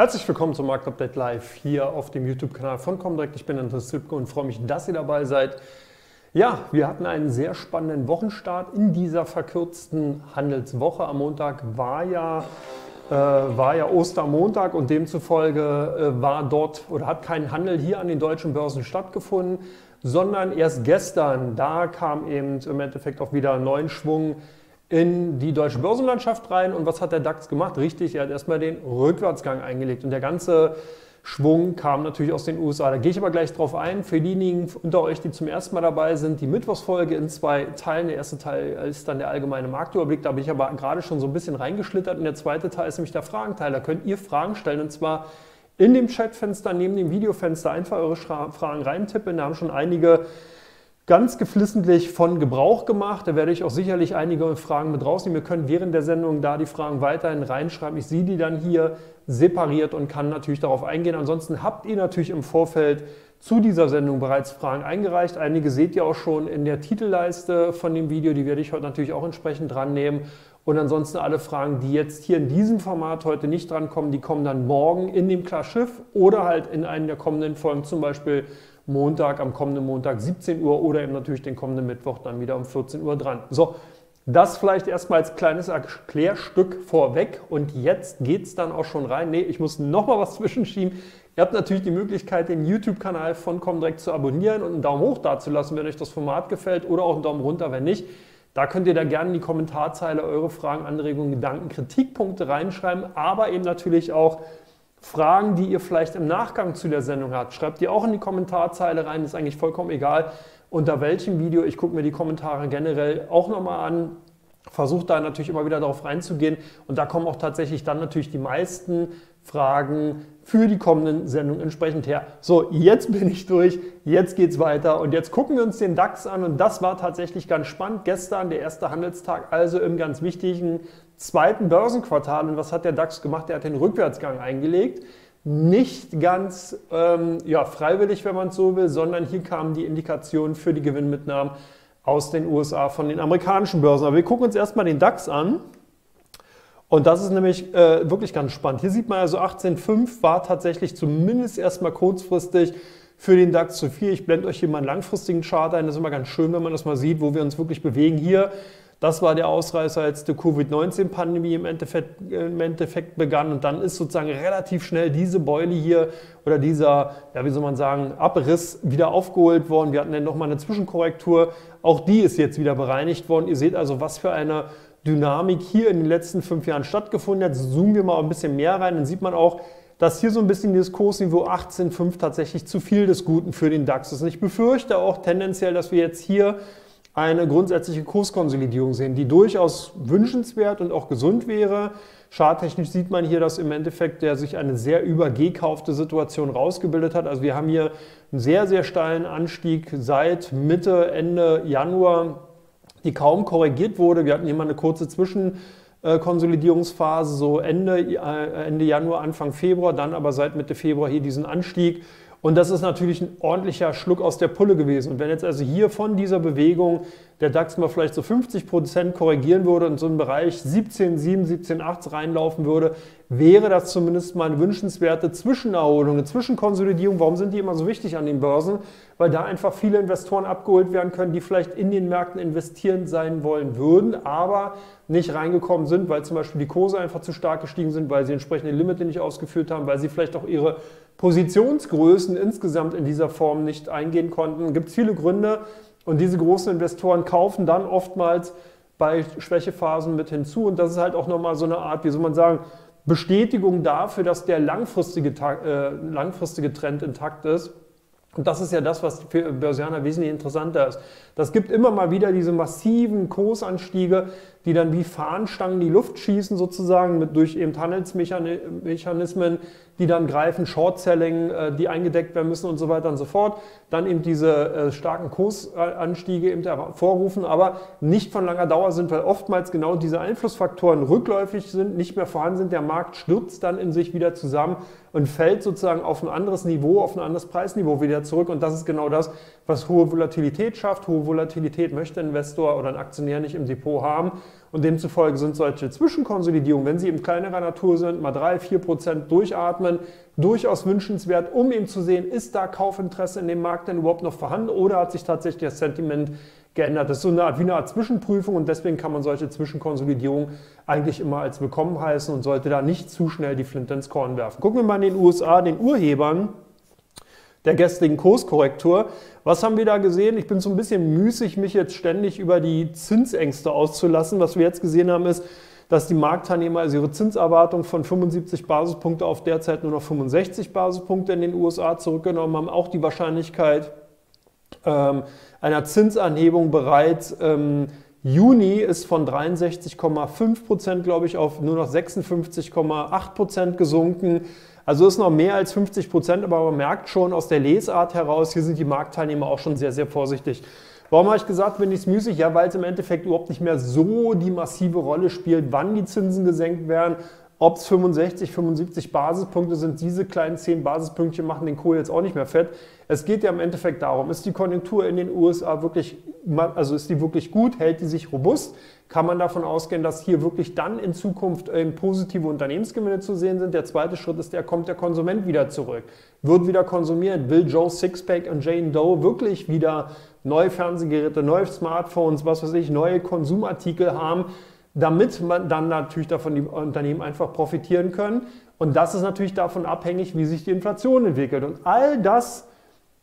Herzlich willkommen zum Marktupdate Live hier auf dem YouTube-Kanal von Comdirect. Ich bin Andreas Zipke und freue mich, dass ihr dabei seid. Ja, wir hatten einen sehr spannenden Wochenstart in dieser verkürzten Handelswoche. Am Montag war ja, äh, war ja Ostermontag und demzufolge äh, war dort oder hat kein Handel hier an den deutschen Börsen stattgefunden, sondern erst gestern, da kam eben im Endeffekt auch wieder neuen Schwung in die deutsche Börsenlandschaft rein. Und was hat der DAX gemacht? Richtig, er hat erstmal den Rückwärtsgang eingelegt. Und der ganze Schwung kam natürlich aus den USA. Da gehe ich aber gleich drauf ein. Für diejenigen unter euch, die zum ersten Mal dabei sind, die Mittwochsfolge in zwei Teilen. Der erste Teil ist dann der allgemeine Marktüberblick. Da bin ich aber gerade schon so ein bisschen reingeschlittert. Und der zweite Teil ist nämlich der Fragenteil. Da könnt ihr Fragen stellen. Und zwar in dem Chatfenster neben dem Videofenster einfach eure Fragen reintippen. Da haben schon einige ganz geflissentlich von Gebrauch gemacht. Da werde ich auch sicherlich einige Fragen mit rausnehmen. Wir können während der Sendung da die Fragen weiterhin reinschreiben. Ich sehe die dann hier separiert und kann natürlich darauf eingehen. Ansonsten habt ihr natürlich im Vorfeld zu dieser Sendung bereits Fragen eingereicht. Einige seht ihr auch schon in der Titelleiste von dem Video. Die werde ich heute natürlich auch entsprechend dran nehmen. Und ansonsten alle Fragen, die jetzt hier in diesem Format heute nicht drankommen, die kommen dann morgen in dem Klarschiff oder halt in einen der kommenden Folgen, zum Beispiel Montag, am kommenden Montag 17 Uhr oder eben natürlich den kommenden Mittwoch dann wieder um 14 Uhr dran. So, das vielleicht erstmal als kleines Erklärstück vorweg und jetzt geht es dann auch schon rein. Nee, ich muss nochmal was zwischenschieben. Ihr habt natürlich die Möglichkeit, den YouTube-Kanal von Comdirect zu abonnieren und einen Daumen hoch dazulassen, wenn euch das Format gefällt oder auch einen Daumen runter, wenn nicht. Da könnt ihr da gerne in die Kommentarzeile eure Fragen, Anregungen, Gedanken, Kritikpunkte reinschreiben, aber eben natürlich auch Fragen, die ihr vielleicht im Nachgang zu der Sendung habt, schreibt die auch in die Kommentarzeile rein. ist eigentlich vollkommen egal, unter welchem Video. Ich gucke mir die Kommentare generell auch nochmal an. Versuche da natürlich immer wieder darauf reinzugehen. Und da kommen auch tatsächlich dann natürlich die meisten Fragen für die kommenden Sendungen entsprechend her. So, jetzt bin ich durch, jetzt geht es weiter und jetzt gucken wir uns den DAX an und das war tatsächlich ganz spannend. Gestern der erste Handelstag, also im ganz wichtigen zweiten Börsenquartal. Und was hat der DAX gemacht? Der hat den Rückwärtsgang eingelegt. Nicht ganz ähm, ja, freiwillig, wenn man es so will, sondern hier kamen die Indikationen für die Gewinnmitnahmen aus den USA von den amerikanischen Börsen. Aber wir gucken uns erstmal den DAX an. Und das ist nämlich äh, wirklich ganz spannend. Hier sieht man also 18,5 war tatsächlich zumindest erstmal kurzfristig für den DAX zu viel. Ich blende euch hier mal einen langfristigen Chart ein. Das ist immer ganz schön, wenn man das mal sieht, wo wir uns wirklich bewegen. Hier das war der Ausreißer, als die Covid-19-Pandemie im Endeffekt, im Endeffekt begann. Und dann ist sozusagen relativ schnell diese Beule hier oder dieser, ja, wie soll man sagen, Abriss wieder aufgeholt worden. Wir hatten dann nochmal eine Zwischenkorrektur. Auch die ist jetzt wieder bereinigt worden. Ihr seht also, was für eine Dynamik hier in den letzten fünf Jahren stattgefunden hat. Zoomen wir mal ein bisschen mehr rein, dann sieht man auch, dass hier so ein bisschen dieses Kursniveau 18,5 tatsächlich zu viel des Guten für den DAX ist. Und ich befürchte auch tendenziell, dass wir jetzt hier eine grundsätzliche Kurskonsolidierung sehen, die durchaus wünschenswert und auch gesund wäre. Charttechnisch sieht man hier, dass im Endeffekt der sich eine sehr übergekaufte Situation rausgebildet hat. Also wir haben hier einen sehr, sehr steilen Anstieg seit Mitte, Ende Januar, die kaum korrigiert wurde. Wir hatten hier mal eine kurze Zwischenkonsolidierungsphase, so Ende, äh, Ende Januar, Anfang Februar, dann aber seit Mitte Februar hier diesen Anstieg und das ist natürlich ein ordentlicher Schluck aus der Pulle gewesen. Und wenn jetzt also hier von dieser Bewegung der DAX mal vielleicht so 50 Prozent korrigieren würde und so einen Bereich 17, 7, 17, 8 reinlaufen würde, wäre das zumindest mal eine wünschenswerte Zwischenerholung, eine Zwischenkonsolidierung. Warum sind die immer so wichtig an den Börsen? Weil da einfach viele Investoren abgeholt werden können, die vielleicht in den Märkten investieren sein wollen würden, aber nicht reingekommen sind, weil zum Beispiel die Kurse einfach zu stark gestiegen sind, weil sie entsprechende Limite nicht ausgeführt haben, weil sie vielleicht auch ihre Positionsgrößen insgesamt in dieser Form nicht eingehen konnten. Es gibt viele Gründe und diese großen Investoren kaufen dann oftmals bei Schwächephasen mit hinzu und das ist halt auch nochmal so eine Art, wie soll man sagen, Bestätigung dafür, dass der langfristige, äh, langfristige Trend intakt ist. Und das ist ja das, was für Börsianer wesentlich interessanter ist. Das gibt immer mal wieder diese massiven Kursanstiege, die dann wie Fahnenstangen die Luft schießen sozusagen mit, durch eben Handelsmechanismen, die dann greifen, Short-Selling, äh, die eingedeckt werden müssen und so weiter und so fort. Dann eben diese äh, starken Kursanstiege eben hervorrufen, aber nicht von langer Dauer sind, weil oftmals genau diese Einflussfaktoren rückläufig sind, nicht mehr vorhanden sind. Der Markt stürzt dann in sich wieder zusammen und fällt sozusagen auf ein anderes Niveau, auf ein anderes Preisniveau wieder zurück. Und das ist genau das, was hohe Volatilität schafft. Hohe Volatilität möchte ein Investor oder ein Aktionär nicht im Depot haben. Und demzufolge sind solche Zwischenkonsolidierungen, wenn sie eben kleinerer Natur sind, mal 3, 4 Prozent durchatmen, durchaus wünschenswert, um eben zu sehen, ist da Kaufinteresse in dem Markt denn überhaupt noch vorhanden oder hat sich tatsächlich das Sentiment geändert. Das ist so eine Art, wie eine Art Zwischenprüfung und deswegen kann man solche Zwischenkonsolidierungen eigentlich immer als willkommen heißen und sollte da nicht zu schnell die Flinte ins Korn werfen. Gucken wir mal in den USA, den Urhebern der gestrigen Kurskorrektur. Was haben wir da gesehen? Ich bin so ein bisschen müßig, mich jetzt ständig über die Zinsängste auszulassen. Was wir jetzt gesehen haben, ist, dass die Marktteilnehmer also ihre Zinserwartung von 75 Basispunkte auf derzeit nur noch 65 Basispunkte in den USA zurückgenommen haben. Auch die Wahrscheinlichkeit ähm, einer Zinsanhebung bereits ähm, Juni ist von 63,5 Prozent, glaube ich, auf nur noch 56,8 Prozent gesunken. Also ist noch mehr als 50 Prozent, aber man merkt schon aus der Lesart heraus, hier sind die Marktteilnehmer auch schon sehr, sehr vorsichtig. Warum habe ich gesagt, bin ich es müßig? Ja, weil es im Endeffekt überhaupt nicht mehr so die massive Rolle spielt, wann die Zinsen gesenkt werden. Ob es 65, 75 Basispunkte sind, diese kleinen 10 Basispünktchen machen den Kohl jetzt auch nicht mehr fett. Es geht ja im Endeffekt darum, ist die Konjunktur in den USA wirklich, also ist die wirklich gut, hält die sich robust? Kann man davon ausgehen, dass hier wirklich dann in Zukunft ähm, positive Unternehmensgewinne zu sehen sind? Der zweite Schritt ist, der kommt der Konsument wieder zurück, wird wieder konsumiert, will Joe Sixpack und Jane Doe wirklich wieder neue Fernsehgeräte, neue Smartphones, was weiß ich, neue Konsumartikel haben? Damit man dann natürlich davon die Unternehmen einfach profitieren können. Und das ist natürlich davon abhängig, wie sich die Inflation entwickelt. Und all das,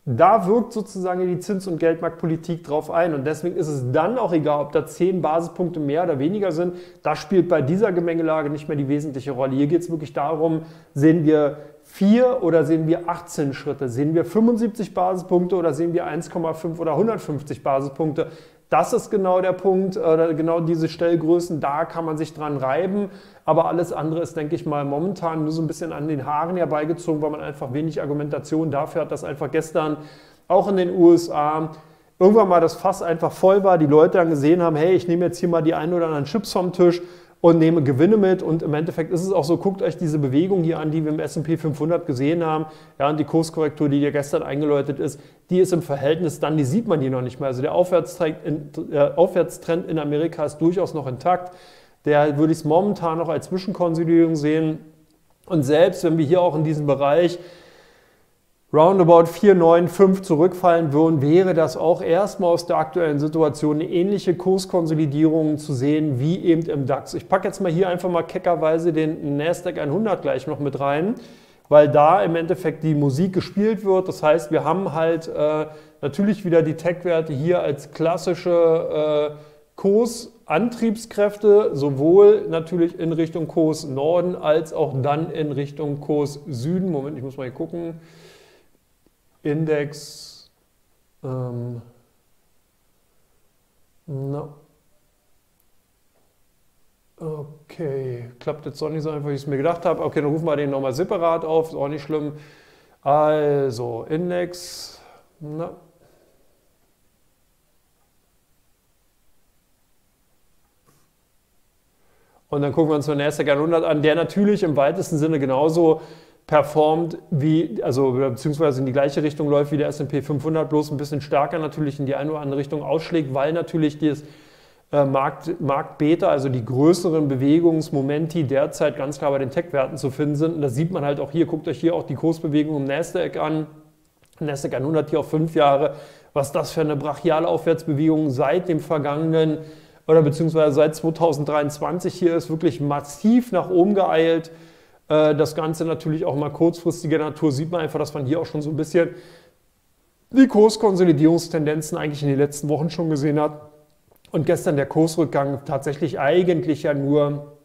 da wirkt sozusagen die Zins- und Geldmarktpolitik drauf ein. Und deswegen ist es dann auch egal, ob da 10 Basispunkte mehr oder weniger sind. Das spielt bei dieser Gemengelage nicht mehr die wesentliche Rolle. Hier geht es wirklich darum, sehen wir vier oder sehen wir 18 Schritte? Sehen wir 75 Basispunkte oder sehen wir 1,5 oder 150 Basispunkte? Das ist genau der Punkt, äh, genau diese Stellgrößen, da kann man sich dran reiben. Aber alles andere ist, denke ich mal, momentan nur so ein bisschen an den Haaren herbeigezogen, weil man einfach wenig Argumentation dafür hat, dass einfach gestern auch in den USA irgendwann mal das Fass einfach voll war, die Leute dann gesehen haben, hey, ich nehme jetzt hier mal die ein oder anderen Chips vom Tisch und nehme Gewinne mit. Und im Endeffekt ist es auch so, guckt euch diese Bewegung hier an, die wir im S&P 500 gesehen haben. Ja, und die Kurskorrektur, die hier gestern eingeläutet ist, die ist im Verhältnis dann, die sieht man hier noch nicht mehr. Also der Aufwärtstrend in, äh, Aufwärtstrend in Amerika ist durchaus noch intakt. Der würde ich es momentan noch als Zwischenkonsolidierung sehen. Und selbst wenn wir hier auch in diesem Bereich roundabout 4,95 zurückfallen würden, wäre das auch erstmal aus der aktuellen Situation eine ähnliche Kurskonsolidierung zu sehen wie eben im DAX. Ich packe jetzt mal hier einfach mal keckerweise den Nasdaq 100 gleich noch mit rein, weil da im Endeffekt die Musik gespielt wird. Das heißt, wir haben halt äh, natürlich wieder die Tech-Werte hier als klassische äh, Kursantriebskräfte, sowohl natürlich in Richtung Kurs Norden als auch dann in Richtung Kurs Süden. Moment, ich muss mal hier gucken. Index. Ähm, no. Okay, klappt jetzt doch nicht so einfach, wie ich es mir gedacht habe. Okay, dann rufen wir den nochmal separat auf, ist auch nicht schlimm. Also, Index. Na. Und dann gucken wir uns den NASDAQ 100 an, der natürlich im weitesten Sinne genauso performt wie, also beziehungsweise in die gleiche Richtung läuft wie der S&P 500, bloß ein bisschen stärker natürlich in die eine oder andere Richtung ausschlägt, weil natürlich das äh, Markt, Marktbeta, also die größeren Bewegungsmomenti derzeit ganz klar bei den Tech-Werten zu finden sind. Und das sieht man halt auch hier, guckt euch hier auch die Kursbewegung im Nasdaq an, Nasdaq 100 hier auf fünf Jahre, was das für eine brachiale Aufwärtsbewegung seit dem vergangenen oder beziehungsweise seit 2023 hier ist, wirklich massiv nach oben geeilt. Äh, das Ganze natürlich auch mal kurzfristiger Natur sieht man einfach, dass man hier auch schon so ein bisschen die Kurskonsolidierungstendenzen eigentlich in den letzten Wochen schon gesehen hat. Und gestern der Kursrückgang tatsächlich eigentlich ja nur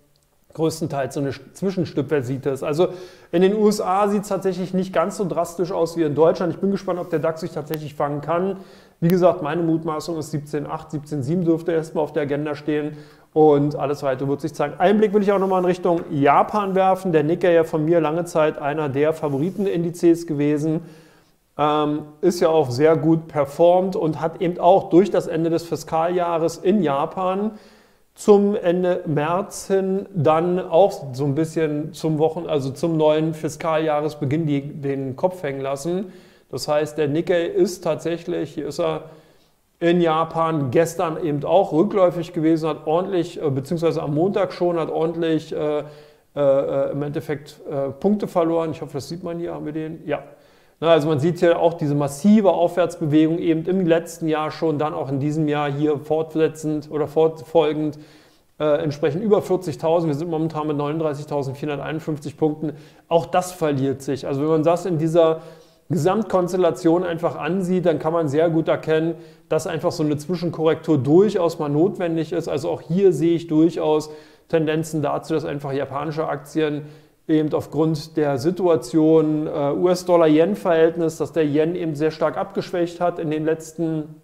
größtenteils so eine Zwischenstüppversite ist. Also in den USA sieht es tatsächlich nicht ganz so drastisch aus wie in Deutschland. Ich bin gespannt, ob der DAX sich tatsächlich fangen kann. Wie gesagt, meine Mutmaßung ist 17,8, 17,7 dürfte erstmal auf der Agenda stehen und alles weitere wird sich zeigen. Einen Blick will ich auch nochmal in Richtung Japan werfen. Der Nikkei ja von mir lange Zeit einer der Favoritenindizes gewesen. Ähm, ist ja auch sehr gut performt und hat eben auch durch das Ende des Fiskaljahres in Japan zum Ende März hin dann auch so ein bisschen zum Wochen, also zum neuen Fiskaljahresbeginn die, den Kopf hängen lassen. Das heißt, der Nikkei ist tatsächlich, hier ist er, in Japan gestern eben auch rückläufig gewesen, hat ordentlich, äh, beziehungsweise am Montag schon, hat ordentlich äh, äh, im Endeffekt äh, Punkte verloren. Ich hoffe, das sieht man hier, haben wir den? Ja. Na, also man sieht hier auch diese massive Aufwärtsbewegung eben im letzten Jahr schon, dann auch in diesem Jahr hier fortsetzend oder fortfolgend äh, entsprechend über 40.000. Wir sind momentan mit 39.451 Punkten. Auch das verliert sich. Also wenn man das in dieser Gesamtkonstellation einfach ansieht, dann kann man sehr gut erkennen, dass einfach so eine Zwischenkorrektur durchaus mal notwendig ist. Also auch hier sehe ich durchaus Tendenzen dazu, dass einfach japanische Aktien eben aufgrund der Situation äh, US-Dollar-Yen-Verhältnis, dass der Yen eben sehr stark abgeschwächt hat in den letzten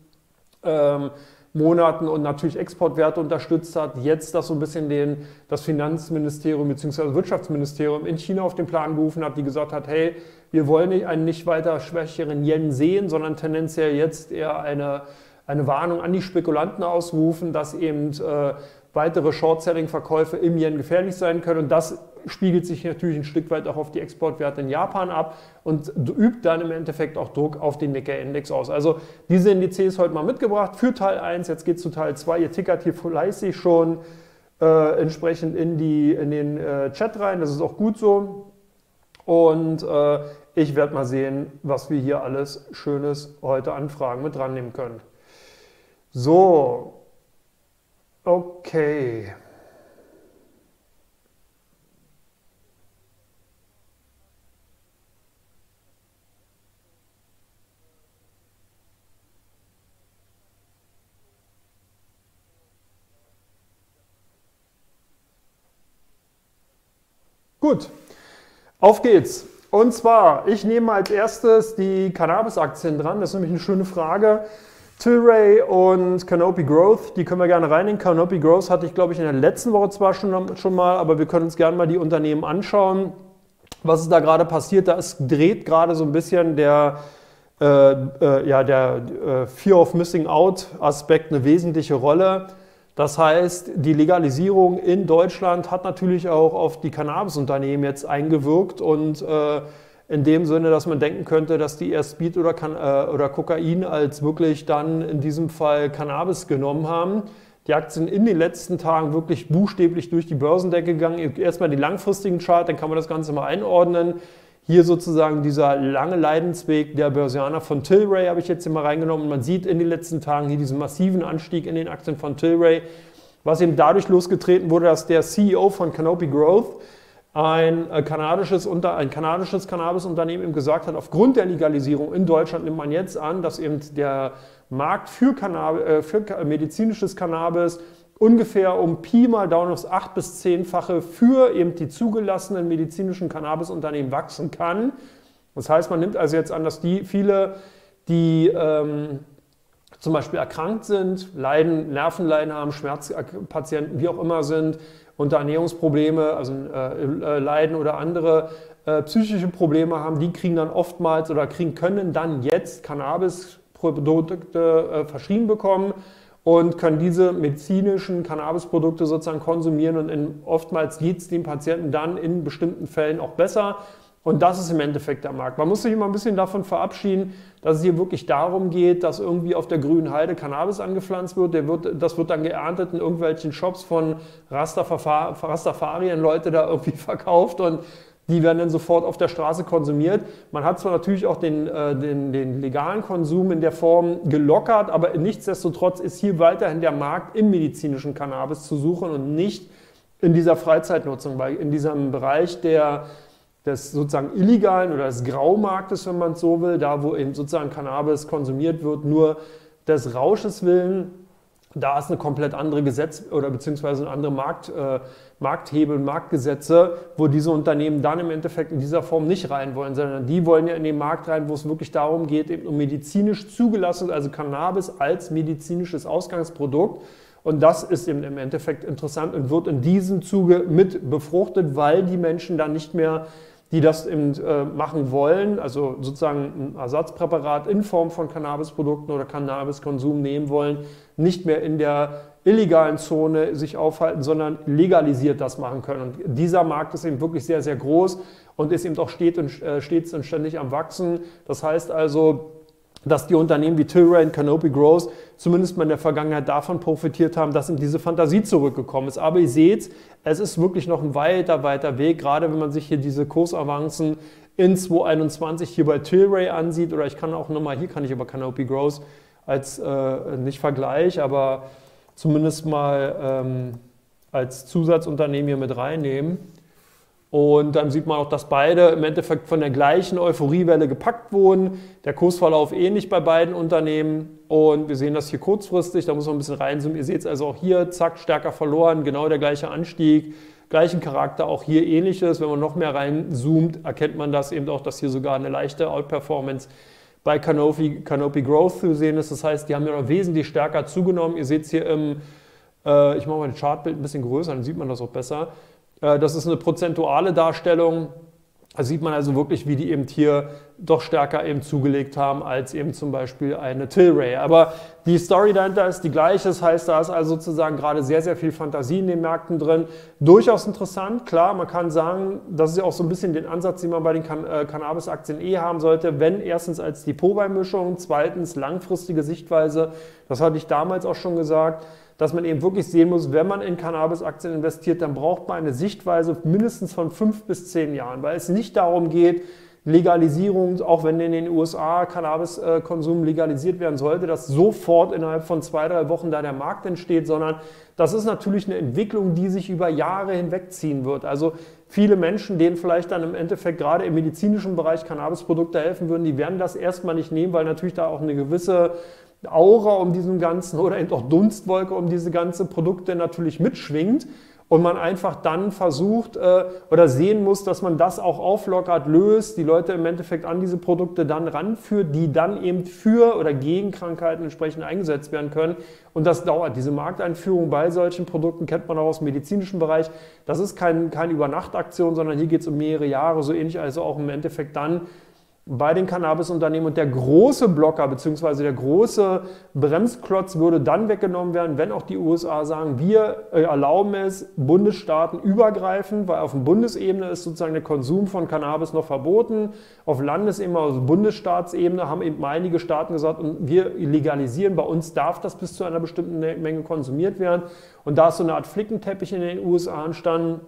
ähm, Monaten und natürlich Exportwerte unterstützt hat, jetzt das so ein bisschen den, das Finanzministerium bzw. Wirtschaftsministerium in China auf den Plan gerufen hat, die gesagt hat, hey, wir wollen einen nicht weiter schwächeren Yen sehen, sondern tendenziell jetzt eher eine, eine Warnung an die Spekulanten ausrufen, dass eben äh, weitere Short-Selling-Verkäufe im Yen gefährlich sein können. Und das spiegelt sich natürlich ein Stück weit auch auf die Exportwerte in Japan ab und übt dann im Endeffekt auch Druck auf den Nikkei-Index aus. Also diese Indizes heute mal mitgebracht für Teil 1. Jetzt geht es zu Teil 2. Ihr tickert hier fleißig schon äh, entsprechend in, die, in den äh, Chat rein. Das ist auch gut so. Und äh, ich werde mal sehen, was wir hier alles Schönes heute an Fragen mit dran nehmen können. So, okay. Gut, auf geht's. Und zwar, ich nehme als erstes die Cannabis-Aktien dran. Das ist nämlich eine schöne Frage. Tilray und Canopy Growth, die können wir gerne reinnehmen. Canopy Growth hatte ich, glaube ich, in der letzten Woche zwar schon, schon mal, aber wir können uns gerne mal die Unternehmen anschauen. Was ist da gerade passiert? Da ist, dreht gerade so ein bisschen der, äh, äh, ja, der äh, Fear of Missing Out Aspekt eine wesentliche Rolle. Das heißt, die Legalisierung in Deutschland hat natürlich auch auf die Cannabisunternehmen jetzt eingewirkt und äh, in dem Sinne, dass man denken könnte, dass die erst Speed oder, äh, oder Kokain als wirklich dann in diesem Fall Cannabis genommen haben. Die Aktien in den letzten Tagen wirklich buchstäblich durch die Börsendecke gegangen. Erstmal die langfristigen Chart, dann kann man das Ganze mal einordnen. Hier sozusagen dieser lange Leidensweg der Börsianer von Tilray habe ich jetzt hier mal reingenommen. Und man sieht in den letzten Tagen hier diesen massiven Anstieg in den Aktien von Tilray, was eben dadurch losgetreten wurde, dass der CEO von Canopy Growth, ein äh, kanadisches, ein kanadisches Cannabis-Unternehmen ihm gesagt hat, aufgrund der Legalisierung in Deutschland nimmt man jetzt an, dass eben der Markt für, Cannabis, äh, für medizinisches Cannabis ungefähr um Pi mal Daumen aufs 8- bis 10-fache für eben die zugelassenen medizinischen Cannabisunternehmen wachsen kann. Das heißt, man nimmt also jetzt an, dass die viele, die ähm, zum Beispiel erkrankt sind, Leiden, Nervenleiden haben, Schmerzpatienten, wie auch immer sind, unter Ernährungsprobleme, also äh, äh, Leiden oder andere äh, psychische Probleme haben, die kriegen dann oftmals oder kriegen können dann jetzt Cannabisprodukte äh, verschrieben bekommen und können diese medizinischen Cannabisprodukte sozusagen konsumieren und in, oftmals geht es dem Patienten dann in bestimmten Fällen auch besser. Und das ist im Endeffekt der Markt. Man muss sich immer ein bisschen davon verabschieden, dass es hier wirklich darum geht, dass irgendwie auf der grünen Heide Cannabis angepflanzt wird. wird das wird dann geerntet in irgendwelchen Shops von Rastafarien, Leute da irgendwie verkauft und die werden dann sofort auf der Straße konsumiert. Man hat zwar natürlich auch den, äh, den, den, legalen Konsum in der Form gelockert, aber nichtsdestotrotz ist hier weiterhin der Markt im medizinischen Cannabis zu suchen und nicht in dieser Freizeitnutzung, weil in diesem Bereich der, des sozusagen illegalen oder des Graumarktes, wenn man es so will, da wo eben sozusagen Cannabis konsumiert wird, nur des Rausches willen, da ist eine komplett andere Gesetz oder beziehungsweise eine andere Markt, äh, Markthebel, Marktgesetze, wo diese Unternehmen dann im Endeffekt in dieser Form nicht rein wollen, sondern die wollen ja in den Markt rein, wo es wirklich darum geht, eben um medizinisch zugelassen, also Cannabis als medizinisches Ausgangsprodukt. Und das ist eben im Endeffekt interessant und wird in diesem Zuge mit befruchtet, weil die Menschen dann nicht mehr die das eben, äh, machen wollen, also sozusagen ein Ersatzpräparat in Form von Cannabisprodukten oder Cannabiskonsum nehmen wollen, nicht mehr in der illegalen Zone sich aufhalten, sondern legalisiert das machen können. Und dieser Markt ist eben wirklich sehr, sehr groß und ist eben auch stets und, äh, stets und ständig am Wachsen. Das heißt also, dass die Unternehmen wie Tilray und Canopy Growth zumindest mal in der Vergangenheit davon profitiert haben, dass eben diese Fantasie zurückgekommen ist. Aber ihr seht, es ist wirklich noch ein weiter, weiter Weg, gerade wenn man sich hier diese Kursavancen in 2021 hier bei Tilray ansieht, oder ich kann auch nochmal, hier kann ich aber Canopy Growth als äh, nicht Vergleich, aber zumindest mal ähm, als Zusatzunternehmen hier mit reinnehmen. Und dann sieht man auch, dass beide im Endeffekt von der gleichen Euphoriewelle gepackt wurden. Der Kursverlauf ähnlich bei beiden Unternehmen. Und wir sehen das hier kurzfristig, da muss man ein bisschen reinzoomen. Ihr seht es also auch hier, zack, stärker verloren, genau der gleiche Anstieg, gleichen Charakter, auch hier ähnliches. Wenn man noch mehr reinzoomt, erkennt man das eben auch, dass hier sogar eine leichte Outperformance bei Canopy, Canopy Growth zu sehen ist. Das heißt, die haben ja noch wesentlich stärker zugenommen. Ihr seht es hier im, äh, ich mache mal das Chartbild ein bisschen größer, dann sieht man das auch besser. Äh, das ist eine prozentuale Darstellung. Da sieht man also wirklich, wie die eben hier doch stärker eben zugelegt haben als eben zum Beispiel eine Tilray. Aber die Story dahinter ist die gleiche. Das heißt, da ist also sozusagen gerade sehr, sehr viel Fantasie in den Märkten drin. Durchaus interessant. Klar, man kann sagen, das ist ja auch so ein bisschen den Ansatz, den man bei den Can äh, Cannabis-Aktien eh haben sollte. Wenn erstens als Depotbeimischung, zweitens langfristige Sichtweise. Das hatte ich damals auch schon gesagt dass man eben wirklich sehen muss, wenn man in Cannabis-Aktien investiert, dann braucht man eine Sichtweise mindestens von fünf bis zehn Jahren, weil es nicht darum geht, Legalisierung, auch wenn in den USA Cannabiskonsum legalisiert werden sollte, dass sofort innerhalb von zwei, drei Wochen da der Markt entsteht, sondern das ist natürlich eine Entwicklung, die sich über Jahre hinwegziehen wird. Also viele Menschen, denen vielleicht dann im Endeffekt gerade im medizinischen Bereich Cannabisprodukte helfen würden, die werden das erstmal nicht nehmen, weil natürlich da auch eine gewisse Aura um diesen ganzen oder eben auch Dunstwolke um diese ganzen Produkte natürlich mitschwingt und man einfach dann versucht äh, oder sehen muss, dass man das auch auflockert, löst, die Leute im Endeffekt an diese Produkte dann ranführt, die dann eben für oder gegen Krankheiten entsprechend eingesetzt werden können. Und das dauert. Diese Markteinführung bei solchen Produkten kennt man auch aus dem medizinischen Bereich. Das ist kein, keine Übernachtaktion, sondern hier geht es um mehrere Jahre, so ähnlich also auch im Endeffekt dann bei den Cannabisunternehmen und der große Blocker bzw. der große Bremsklotz würde dann weggenommen werden, wenn auch die USA sagen, wir äh, erlauben es Bundesstaaten übergreifend, weil auf Bundesebene ist sozusagen der Konsum von Cannabis noch verboten. Auf Landesebene, also Bundesstaatsebene haben eben einige Staaten gesagt, wir legalisieren, bei uns darf das bis zu einer bestimmten Menge konsumiert werden. Und da ist so eine Art Flickenteppich in den USA entstanden,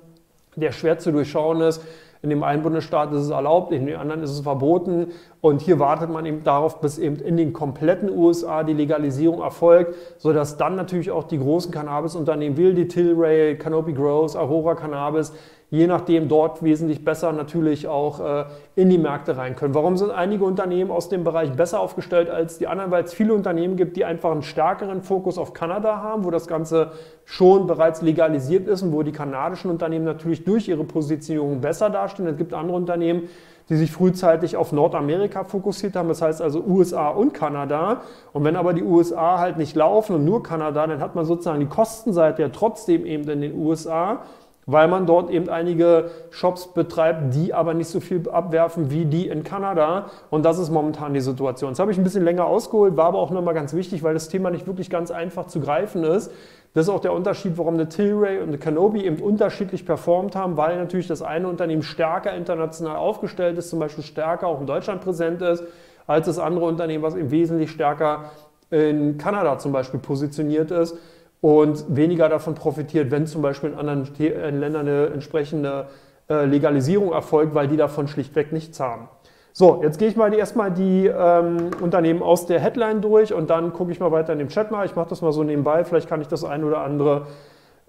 der schwer zu durchschauen ist. In dem einen Bundesstaat ist es erlaubt, in dem anderen ist es verboten. Und hier wartet man eben darauf, bis eben in den kompletten USA die Legalisierung erfolgt, sodass dann natürlich auch die großen Cannabisunternehmen wie die Tilray, Canopy Growth, Aurora Cannabis je nachdem dort wesentlich besser natürlich auch äh, in die Märkte rein können. Warum sind einige Unternehmen aus dem Bereich besser aufgestellt als die anderen? Weil es viele Unternehmen gibt, die einfach einen stärkeren Fokus auf Kanada haben, wo das Ganze schon bereits legalisiert ist und wo die kanadischen Unternehmen natürlich durch ihre Positionierung besser dastehen. Es gibt andere Unternehmen, die sich frühzeitig auf Nordamerika fokussiert haben, das heißt also USA und Kanada. Und wenn aber die USA halt nicht laufen und nur Kanada, dann hat man sozusagen die Kostenseite ja trotzdem eben in den USA weil man dort eben einige Shops betreibt, die aber nicht so viel abwerfen wie die in Kanada. Und das ist momentan die Situation. Das habe ich ein bisschen länger ausgeholt, war aber auch nochmal ganz wichtig, weil das Thema nicht wirklich ganz einfach zu greifen ist. Das ist auch der Unterschied, warum eine Tilray und eine Canopy eben unterschiedlich performt haben, weil natürlich das eine Unternehmen stärker international aufgestellt ist, zum Beispiel stärker auch in Deutschland präsent ist, als das andere Unternehmen, was eben wesentlich stärker in Kanada zum Beispiel positioniert ist und weniger davon profitiert, wenn zum Beispiel in anderen Ländern eine entsprechende äh, Legalisierung erfolgt, weil die davon schlichtweg nichts haben. So, jetzt gehe ich mal die, erstmal die ähm, Unternehmen aus der Headline durch und dann gucke ich mal weiter in dem Chat mal. Ich mache das mal so nebenbei, vielleicht kann ich das ein oder andere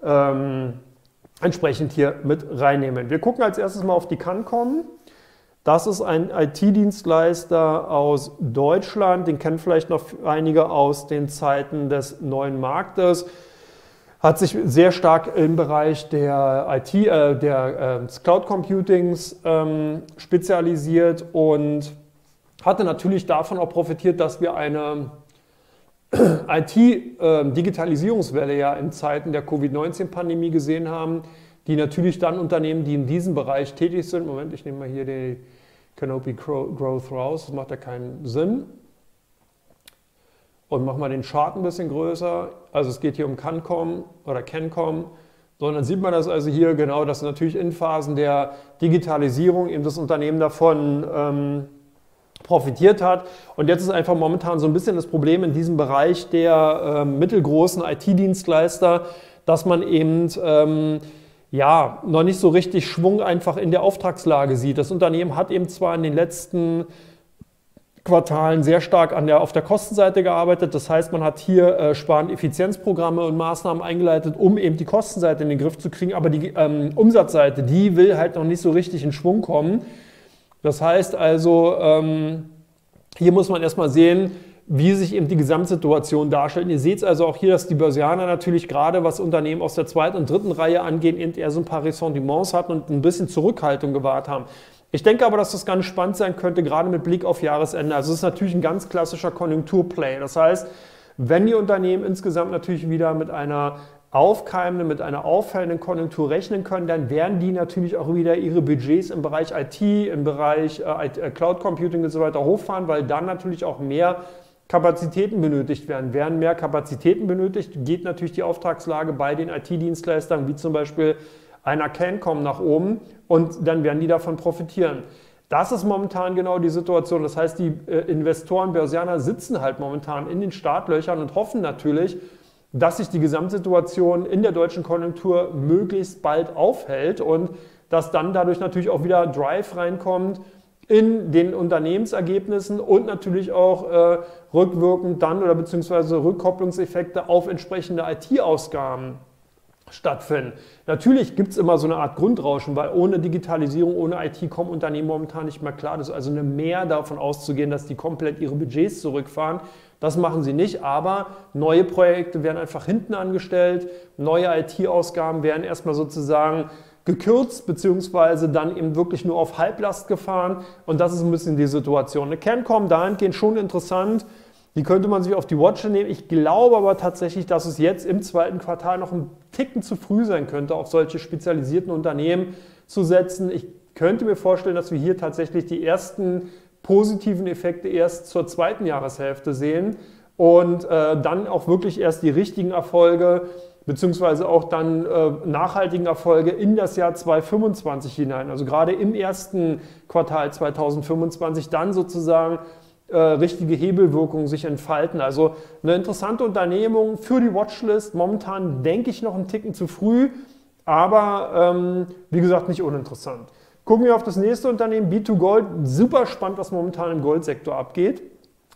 ähm, entsprechend hier mit reinnehmen. Wir gucken als erstes mal auf die Cancom. Das ist ein IT-Dienstleister aus Deutschland, den kennen vielleicht noch einige aus den Zeiten des neuen Marktes. Hat sich sehr stark im Bereich der IT, äh, der äh, Cloud Computings ähm, spezialisiert und hatte natürlich davon auch profitiert, dass wir eine IT-Digitalisierungswelle ähm, ja in Zeiten der Covid-19-Pandemie gesehen haben, die natürlich dann Unternehmen, die in diesem Bereich tätig sind, Moment, ich nehme mal hier die Canopy Growth raus, das macht ja keinen Sinn. Und mach mal den Chart ein bisschen größer. Also es geht hier um Cancom oder Cancom. Sondern sieht man das also hier genau, dass natürlich in Phasen der Digitalisierung eben das Unternehmen davon ähm, profitiert hat. Und jetzt ist einfach momentan so ein bisschen das Problem in diesem Bereich der äh, mittelgroßen IT-Dienstleister, dass man eben ähm, ja, noch nicht so richtig Schwung einfach in der Auftragslage sieht. Das Unternehmen hat eben zwar in den letzten Quartalen sehr stark an der, auf der Kostenseite gearbeitet. Das heißt, man hat hier äh, Sparen Effizienzprogramme und Maßnahmen eingeleitet, um eben die Kostenseite in den Griff zu kriegen. Aber die ähm, Umsatzseite, die will halt noch nicht so richtig in Schwung kommen. Das heißt also, ähm, hier muss man erstmal sehen, wie sich eben die Gesamtsituation darstellt. Ihr seht also auch hier, dass die Börsianer natürlich gerade, was Unternehmen aus der zweiten und dritten Reihe angeht, eben eher so ein paar Ressentiments hatten und ein bisschen Zurückhaltung gewahrt haben. Ich denke aber, dass das ganz spannend sein könnte, gerade mit Blick auf Jahresende. Also es ist natürlich ein ganz klassischer Konjunkturplay. Das heißt, wenn die Unternehmen insgesamt natürlich wieder mit einer aufkeimenden, mit einer auffällenden Konjunktur rechnen können, dann werden die natürlich auch wieder ihre Budgets im Bereich IT, im Bereich äh, äh, Cloud Computing und so weiter hochfahren, weil dann natürlich auch mehr Kapazitäten benötigt werden. Werden mehr Kapazitäten benötigt, geht natürlich die Auftragslage bei den IT-Dienstleistern, wie zum Beispiel einer Cancom nach oben und dann werden die davon profitieren. Das ist momentan genau die Situation. Das heißt, die äh, Investoren, Börsianer sitzen halt momentan in den Startlöchern und hoffen natürlich, dass sich die Gesamtsituation in der deutschen Konjunktur möglichst bald aufhält und dass dann dadurch natürlich auch wieder Drive reinkommt in den Unternehmensergebnissen und natürlich auch äh, rückwirkend dann oder beziehungsweise Rückkopplungseffekte auf entsprechende IT-Ausgaben stattfinden. Natürlich gibt es immer so eine Art Grundrauschen, weil ohne Digitalisierung, ohne IT kommen Unternehmen momentan nicht mehr klar. Das ist also eine Mehr davon auszugehen, dass die komplett ihre Budgets zurückfahren. Das machen sie nicht, aber neue Projekte werden einfach hinten angestellt, neue IT-Ausgaben werden erstmal sozusagen gekürzt, beziehungsweise dann eben wirklich nur auf Halblast gefahren. Und das ist ein bisschen die Situation. Eine Cancom dahingehend schon interessant. Die könnte man sich auf die Watch nehmen. Ich glaube aber tatsächlich, dass es jetzt im zweiten Quartal noch ein Ticken zu früh sein könnte, auf solche spezialisierten Unternehmen zu setzen. Ich könnte mir vorstellen, dass wir hier tatsächlich die ersten positiven Effekte erst zur zweiten Jahreshälfte sehen und äh, dann auch wirklich erst die richtigen Erfolge beziehungsweise auch dann äh, nachhaltigen Erfolge in das Jahr 2025 hinein. Also gerade im ersten Quartal 2025 dann sozusagen äh, richtige Hebelwirkungen sich entfalten. Also eine interessante Unternehmung für die Watchlist. Momentan denke ich noch einen Ticken zu früh, aber ähm, wie gesagt nicht uninteressant. Gucken wir auf das nächste Unternehmen, B2Gold. Super spannend, was momentan im Goldsektor abgeht.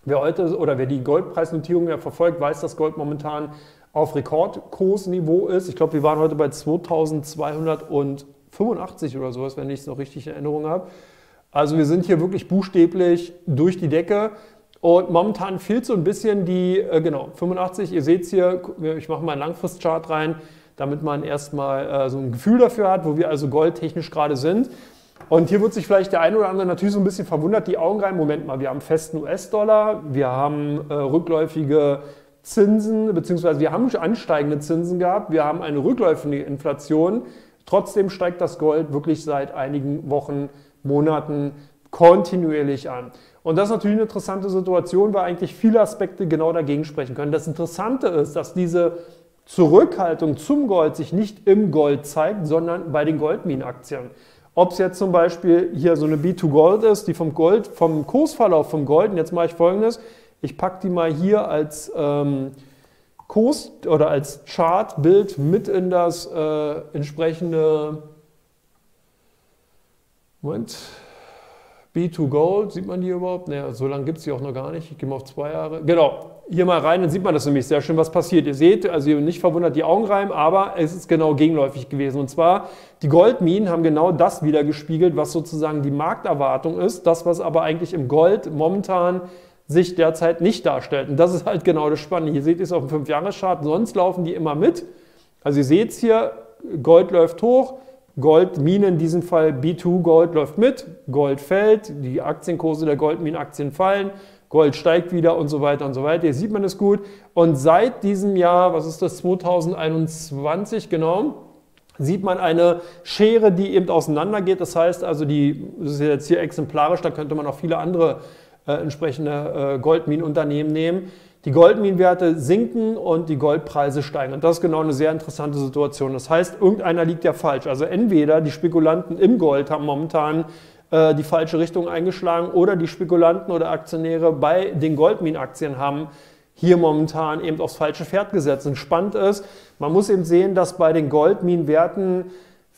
Wer heute oder wer die Goldpreisnotierung ja verfolgt, weiß, dass Gold momentan auf Rekordkursniveau ist. Ich glaube, wir waren heute bei 2285 oder sowas, wenn ich es noch richtig in Erinnerung habe. Also wir sind hier wirklich buchstäblich durch die Decke. Und momentan fehlt so ein bisschen die, äh, genau, 85, ihr seht es hier, ich mache mal einen Langfristchart rein, damit man erstmal äh, so ein Gefühl dafür hat, wo wir also goldtechnisch gerade sind. Und hier wird sich vielleicht der eine oder andere natürlich so ein bisschen verwundert, die Augen rein, Moment mal, wir haben festen US-Dollar, wir haben äh, rückläufige Zinsen, beziehungsweise wir haben ansteigende Zinsen gehabt, wir haben eine rückläufige Inflation. Trotzdem steigt das Gold wirklich seit einigen Wochen, Monaten kontinuierlich an. Und das ist natürlich eine interessante Situation, weil eigentlich viele Aspekte genau dagegen sprechen können. Das Interessante ist, dass diese Zurückhaltung zum Gold sich nicht im Gold zeigt, sondern bei den Goldminenaktien. Ob es jetzt zum Beispiel hier so eine B2 Gold ist, die vom Gold, vom Kursverlauf vom Gold, und jetzt mache ich folgendes, ich packe die mal hier als ähm, Kurs oder als Chartbild mit in das äh, entsprechende Moment. B2 Gold, sieht man die überhaupt? Naja, so lange gibt es die auch noch gar nicht. Ich gehe mal auf zwei Jahre. Genau, hier mal rein, dann sieht man das nämlich sehr schön, was passiert. Ihr seht, also nicht verwundert die Augen rein, aber es ist genau gegenläufig gewesen. Und zwar, die Goldminen haben genau das wieder gespiegelt, was sozusagen die Markterwartung ist. Das, was aber eigentlich im Gold momentan sich derzeit nicht darstellt. Und das ist halt genau das Spannende. Hier seht ihr es auf dem 5-Jahres-Chart, sonst laufen die immer mit. Also ihr seht es hier, Gold läuft hoch, Goldminen, in diesem Fall B2 Gold läuft mit, Gold fällt, die Aktienkurse der Goldminenaktien fallen, Gold steigt wieder und so weiter und so weiter. Hier sieht man es gut. Und seit diesem Jahr, was ist das, 2021 genau, sieht man eine Schere, die eben auseinandergeht. Das heißt also, die, das ist jetzt hier exemplarisch, da könnte man auch viele andere äh, entsprechende äh, Goldminenunternehmen nehmen. Die Goldminenwerte sinken und die Goldpreise steigen. Und das ist genau eine sehr interessante Situation. Das heißt, irgendeiner liegt ja falsch. Also entweder die Spekulanten im Gold haben momentan äh, die falsche Richtung eingeschlagen oder die Spekulanten oder Aktionäre bei den Goldminenaktien haben hier momentan eben aufs falsche Pferd gesetzt. Und spannend ist, man muss eben sehen, dass bei den Goldminenwerten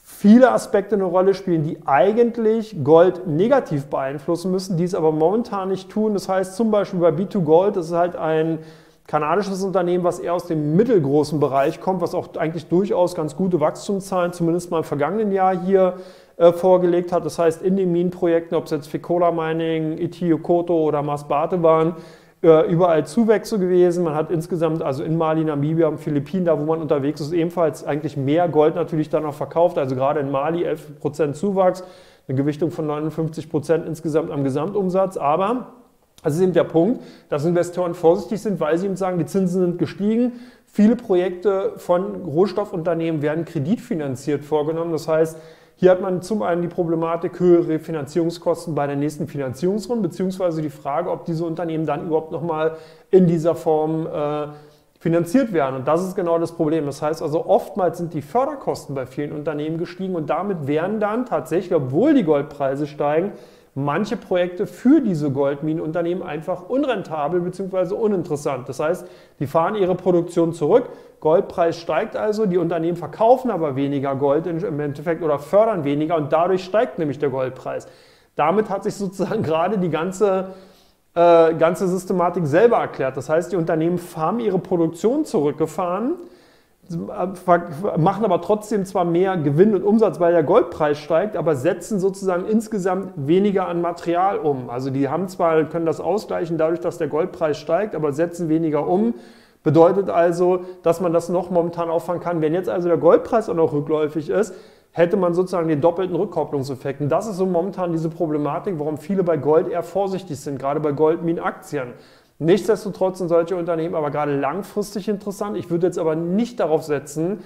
viele Aspekte eine Rolle spielen, die eigentlich Gold negativ beeinflussen müssen, die es aber momentan nicht tun. Das heißt zum Beispiel bei B2 Gold, das ist halt ein kanadisches Unternehmen, was eher aus dem mittelgroßen Bereich kommt, was auch eigentlich durchaus ganz gute Wachstumszahlen, zumindest mal im vergangenen Jahr hier äh, vorgelegt hat. Das heißt, in den Minenprojekten, ob es jetzt Fekola Mining, Itio Koto oder Masbate waren, überall Zuwächse gewesen. Man hat insgesamt, also in Mali, Namibia und Philippinen, da wo man unterwegs ist, ebenfalls eigentlich mehr Gold natürlich dann noch verkauft. Also gerade in Mali 11% Zuwachs, eine Gewichtung von 59% insgesamt am Gesamtumsatz. Aber das ist eben der Punkt, dass Investoren vorsichtig sind, weil sie eben sagen, die Zinsen sind gestiegen. Viele Projekte von Rohstoffunternehmen werden kreditfinanziert vorgenommen. Das heißt, hier hat man zum einen die Problematik höhere Finanzierungskosten bei der nächsten Finanzierungsrunde, beziehungsweise die Frage, ob diese Unternehmen dann überhaupt nochmal in dieser Form äh, finanziert werden. Und das ist genau das Problem. Das heißt also, oftmals sind die Förderkosten bei vielen Unternehmen gestiegen und damit werden dann tatsächlich, obwohl die Goldpreise steigen, manche Projekte für diese Goldminenunternehmen einfach unrentabel bzw. uninteressant. Das heißt, die fahren ihre Produktion zurück, Goldpreis steigt also, die Unternehmen verkaufen aber weniger Gold im Endeffekt oder fördern weniger und dadurch steigt nämlich der Goldpreis. Damit hat sich sozusagen gerade die ganze, äh, ganze Systematik selber erklärt. Das heißt, die Unternehmen haben ihre Produktion zurückgefahren, machen aber trotzdem zwar mehr Gewinn und Umsatz, weil der Goldpreis steigt, aber setzen sozusagen insgesamt weniger an Material um. Also die haben zwar, können das ausgleichen dadurch, dass der Goldpreis steigt, aber setzen weniger um. Bedeutet also, dass man das noch momentan auffangen kann. Wenn jetzt also der Goldpreis auch noch rückläufig ist, hätte man sozusagen den doppelten Rückkopplungseffekt. Und das ist so momentan diese Problematik, warum viele bei Gold eher vorsichtig sind, gerade bei Goldminenaktien. Nichtsdestotrotz sind solche Unternehmen aber gerade langfristig interessant. Ich würde jetzt aber nicht darauf setzen,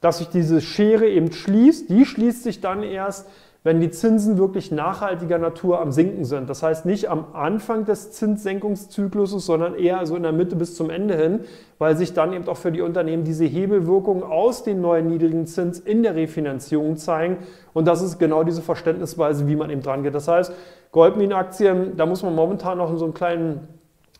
dass sich diese Schere eben schließt. Die schließt sich dann erst, wenn die Zinsen wirklich nachhaltiger Natur am Sinken sind. Das heißt nicht am Anfang des Zinssenkungszykluses, sondern eher also in der Mitte bis zum Ende hin, weil sich dann eben auch für die Unternehmen diese Hebelwirkungen aus den neuen niedrigen Zins in der Refinanzierung zeigen. Und das ist genau diese Verständnisweise, wie man eben dran geht. Das heißt, Goldminenaktien, da muss man momentan noch in so einen kleinen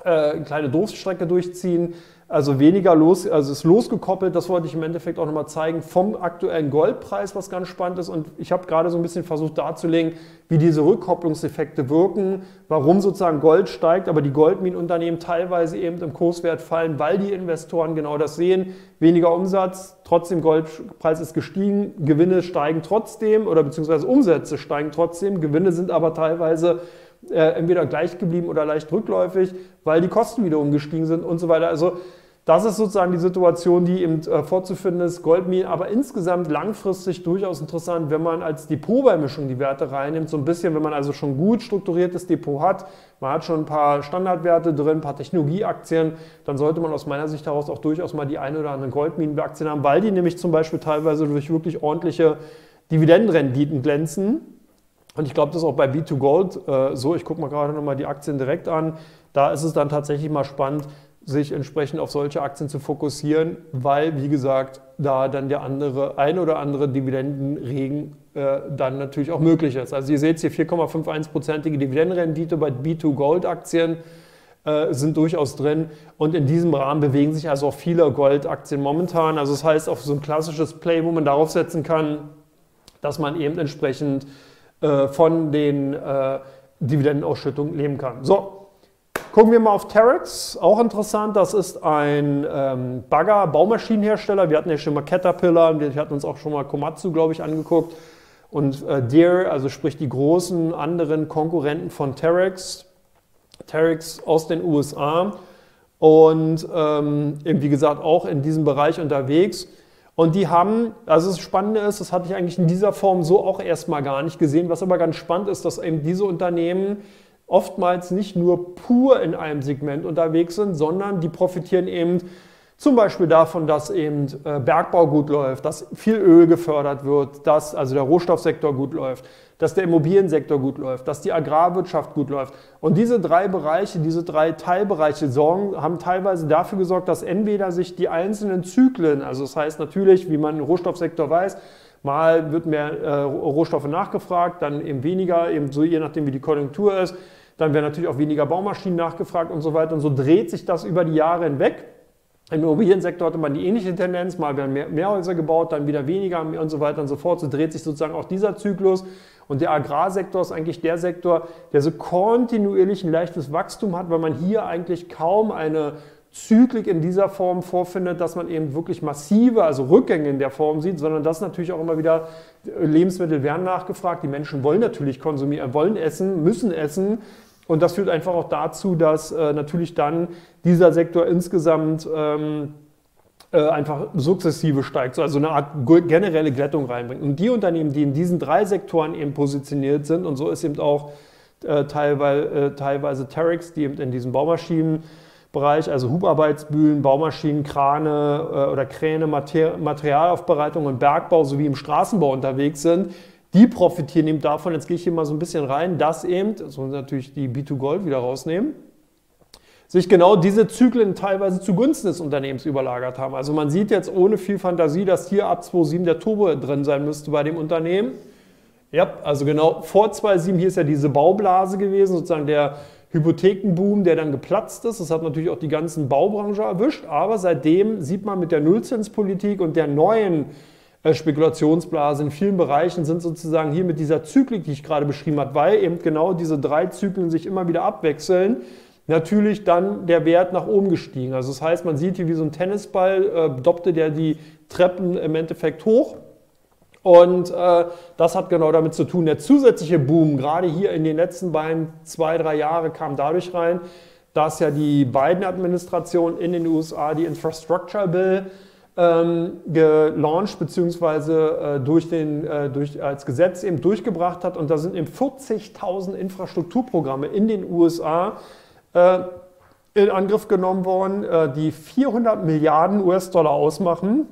eine kleine Durststrecke durchziehen. Also weniger los, also ist losgekoppelt, das wollte ich im Endeffekt auch nochmal zeigen, vom aktuellen Goldpreis, was ganz spannend ist. Und ich habe gerade so ein bisschen versucht darzulegen, wie diese Rückkopplungseffekte wirken, warum sozusagen Gold steigt, aber die Goldminenunternehmen teilweise eben im Kurswert fallen, weil die Investoren genau das sehen. Weniger Umsatz, trotzdem Goldpreis ist gestiegen, Gewinne steigen trotzdem oder beziehungsweise Umsätze steigen trotzdem, Gewinne sind aber teilweise äh, entweder gleich geblieben oder leicht rückläufig, weil die Kosten wieder umgestiegen sind und so weiter. Also das ist sozusagen die Situation, die eben äh, vorzufinden ist. Goldminen, aber insgesamt langfristig durchaus interessant, wenn man als Depotbeimischung die Werte reinnimmt. So ein bisschen, wenn man also schon gut strukturiertes Depot hat, man hat schon ein paar Standardwerte drin, ein paar Technologieaktien, dann sollte man aus meiner Sicht heraus auch durchaus mal die eine oder andere Goldminenaktien haben, weil die nämlich zum Beispiel teilweise durch wirklich ordentliche Dividendenrenditen glänzen. Und ich glaube, das ist auch bei B2Gold äh, so. Ich gucke mal gerade nochmal die Aktien direkt an. Da ist es dann tatsächlich mal spannend, sich entsprechend auf solche Aktien zu fokussieren, weil, wie gesagt, da dann der andere, ein oder andere Dividendenregen äh, dann natürlich auch möglich ist. Also ihr seht hier 4,51-prozentige Dividendenrendite bei B2Gold-Aktien äh, sind durchaus drin und in diesem Rahmen bewegen sich also auch viele Goldaktien momentan. Also das heißt, auf so ein klassisches Play, wo man darauf setzen kann, dass man eben entsprechend äh, von den äh, Dividendenausschüttungen leben kann. So, gucken wir mal auf Terex. Auch interessant, das ist ein ähm, Bagger, Baumaschinenhersteller. Wir hatten ja schon mal Caterpillar, wir hatten uns auch schon mal Komatsu, glaube ich, angeguckt. Und äh, Deere, also sprich die großen anderen Konkurrenten von Terex. Terex aus den USA und ähm, wie gesagt auch in diesem Bereich unterwegs. Und die haben, also das Spannende ist, das hatte ich eigentlich in dieser Form so auch erstmal gar nicht gesehen. Was aber ganz spannend ist, dass eben diese Unternehmen oftmals nicht nur pur in einem Segment unterwegs sind, sondern die profitieren eben zum Beispiel davon, dass eben äh, Bergbau gut läuft, dass viel Öl gefördert wird, dass also der Rohstoffsektor gut läuft, dass der Immobiliensektor gut läuft, dass die Agrarwirtschaft gut läuft. Und diese drei Bereiche, diese drei Teilbereiche sorgen, haben teilweise dafür gesorgt, dass entweder sich die einzelnen Zyklen, also das heißt natürlich, wie man im Rohstoffsektor weiß, Mal wird mehr äh, Rohstoffe nachgefragt, dann eben weniger, eben so je nachdem, wie die Konjunktur ist. Dann werden natürlich auch weniger Baumaschinen nachgefragt und so weiter. Und so dreht sich das über die Jahre hinweg. Im Immobiliensektor hatte man die ähnliche Tendenz, mal werden mehr, mehr Häuser gebaut, dann wieder weniger und so weiter und so fort. So dreht sich sozusagen auch dieser Zyklus. Und der Agrarsektor ist eigentlich der Sektor, der so kontinuierlich ein leichtes Wachstum hat, weil man hier eigentlich kaum eine Zyklik in dieser Form vorfindet, dass man eben wirklich massive, also Rückgänge in der Form sieht, sondern das natürlich auch immer wieder, Lebensmittel werden nachgefragt, die Menschen wollen natürlich konsumieren, wollen essen, müssen essen und das führt einfach auch dazu, dass äh, natürlich dann dieser Sektor insgesamt ähm, äh, einfach sukzessive steigt, also eine Art generelle Glättung reinbringt. Und die Unternehmen, die in diesen drei Sektoren eben positioniert sind, und so ist eben auch äh, teilweise, äh, teilweise Terex, die eben in diesem Baumaschinenbereich, also Hubarbeitsbühlen, Baumaschinen, Krane äh, oder Kräne, Mater Materialaufbereitung und Bergbau sowie im Straßenbau unterwegs sind, die profitieren eben davon, jetzt gehe ich hier mal so ein bisschen rein, dass eben, so natürlich die B2 Gold wieder rausnehmen, sich genau diese Zyklen teilweise zugunsten des Unternehmens überlagert haben. Also man sieht jetzt ohne viel Fantasie, dass hier ab 2007 der Turbo drin sein müsste bei dem Unternehmen. Ja, also genau vor 2007, hier ist ja diese Baublase gewesen, sozusagen der Hypothekenboom, der dann geplatzt ist. Das hat natürlich auch die ganzen Baubranche erwischt, aber seitdem sieht man mit der Nullzinspolitik und der neuen Spekulationsblase in vielen Bereichen sind sozusagen hier mit dieser Zyklik, die ich gerade beschrieben habe, weil eben genau diese drei Zyklen sich immer wieder abwechseln, natürlich dann der Wert nach oben gestiegen. Also das heißt, man sieht hier wie so ein Tennisball, äh, doppte der die Treppen im Endeffekt hoch. Und äh, das hat genau damit zu tun. Der zusätzliche Boom, gerade hier in den letzten beiden, zwei, drei Jahren, kam dadurch rein, dass ja die beiden Administrationen in den USA die Infrastructure Bill ähm, gelauncht bzw. Äh, durch den, äh, durch, als Gesetz eben durchgebracht hat. Und da sind eben 40.000 Infrastrukturprogramme in den USA äh, in Angriff genommen worden, äh, die 400 Milliarden US-Dollar ausmachen,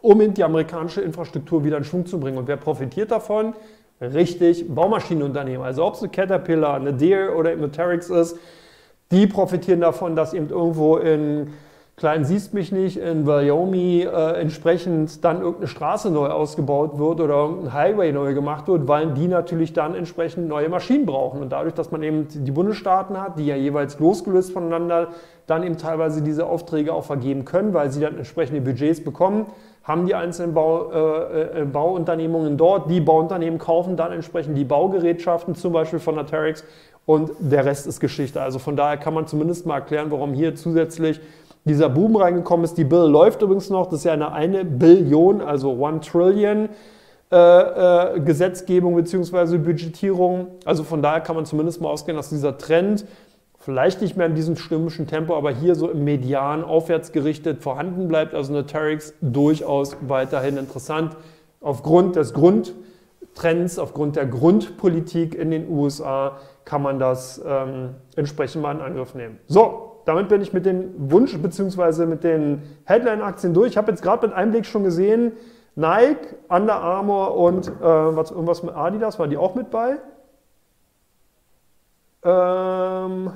um in die amerikanische Infrastruktur wieder in Schwung zu bringen. Und wer profitiert davon? Richtig, Baumaschinenunternehmen. Also ob es eine Caterpillar, eine Deere oder eine Terex ist, die profitieren davon, dass eben irgendwo in Klein siehst mich nicht in Wyoming äh, entsprechend dann irgendeine Straße neu ausgebaut wird oder irgendein Highway neu gemacht wird, weil die natürlich dann entsprechend neue Maschinen brauchen. Und dadurch, dass man eben die Bundesstaaten hat, die ja jeweils losgelöst voneinander dann eben teilweise diese Aufträge auch vergeben können, weil sie dann entsprechende Budgets bekommen, haben die einzelnen Bau, äh, äh, Bauunternehmungen dort. Die Bauunternehmen kaufen dann entsprechend die Baugerätschaften, zum Beispiel von der Terex, und der Rest ist Geschichte. Also von daher kann man zumindest mal erklären, warum hier zusätzlich dieser Boom reingekommen ist. Die Bill läuft übrigens noch, das ist ja eine, eine Billion, also One Trillion äh, äh, Gesetzgebung bzw. Budgetierung. Also von daher kann man zumindest mal ausgehen, dass dieser Trend vielleicht nicht mehr in diesem stürmischen Tempo, aber hier so im Median aufwärts gerichtet vorhanden bleibt. Also eine Terex durchaus weiterhin interessant aufgrund des Grundtrends, aufgrund der Grundpolitik in den USA kann man das ähm, entsprechend mal in Angriff nehmen. So, damit bin ich mit den Wunsch- bzw. mit den Headline-Aktien durch. Ich habe jetzt gerade mit Einblick schon gesehen, Nike, Under Armour und äh, was, irgendwas mit Adidas, war die auch mit bei? Ähm,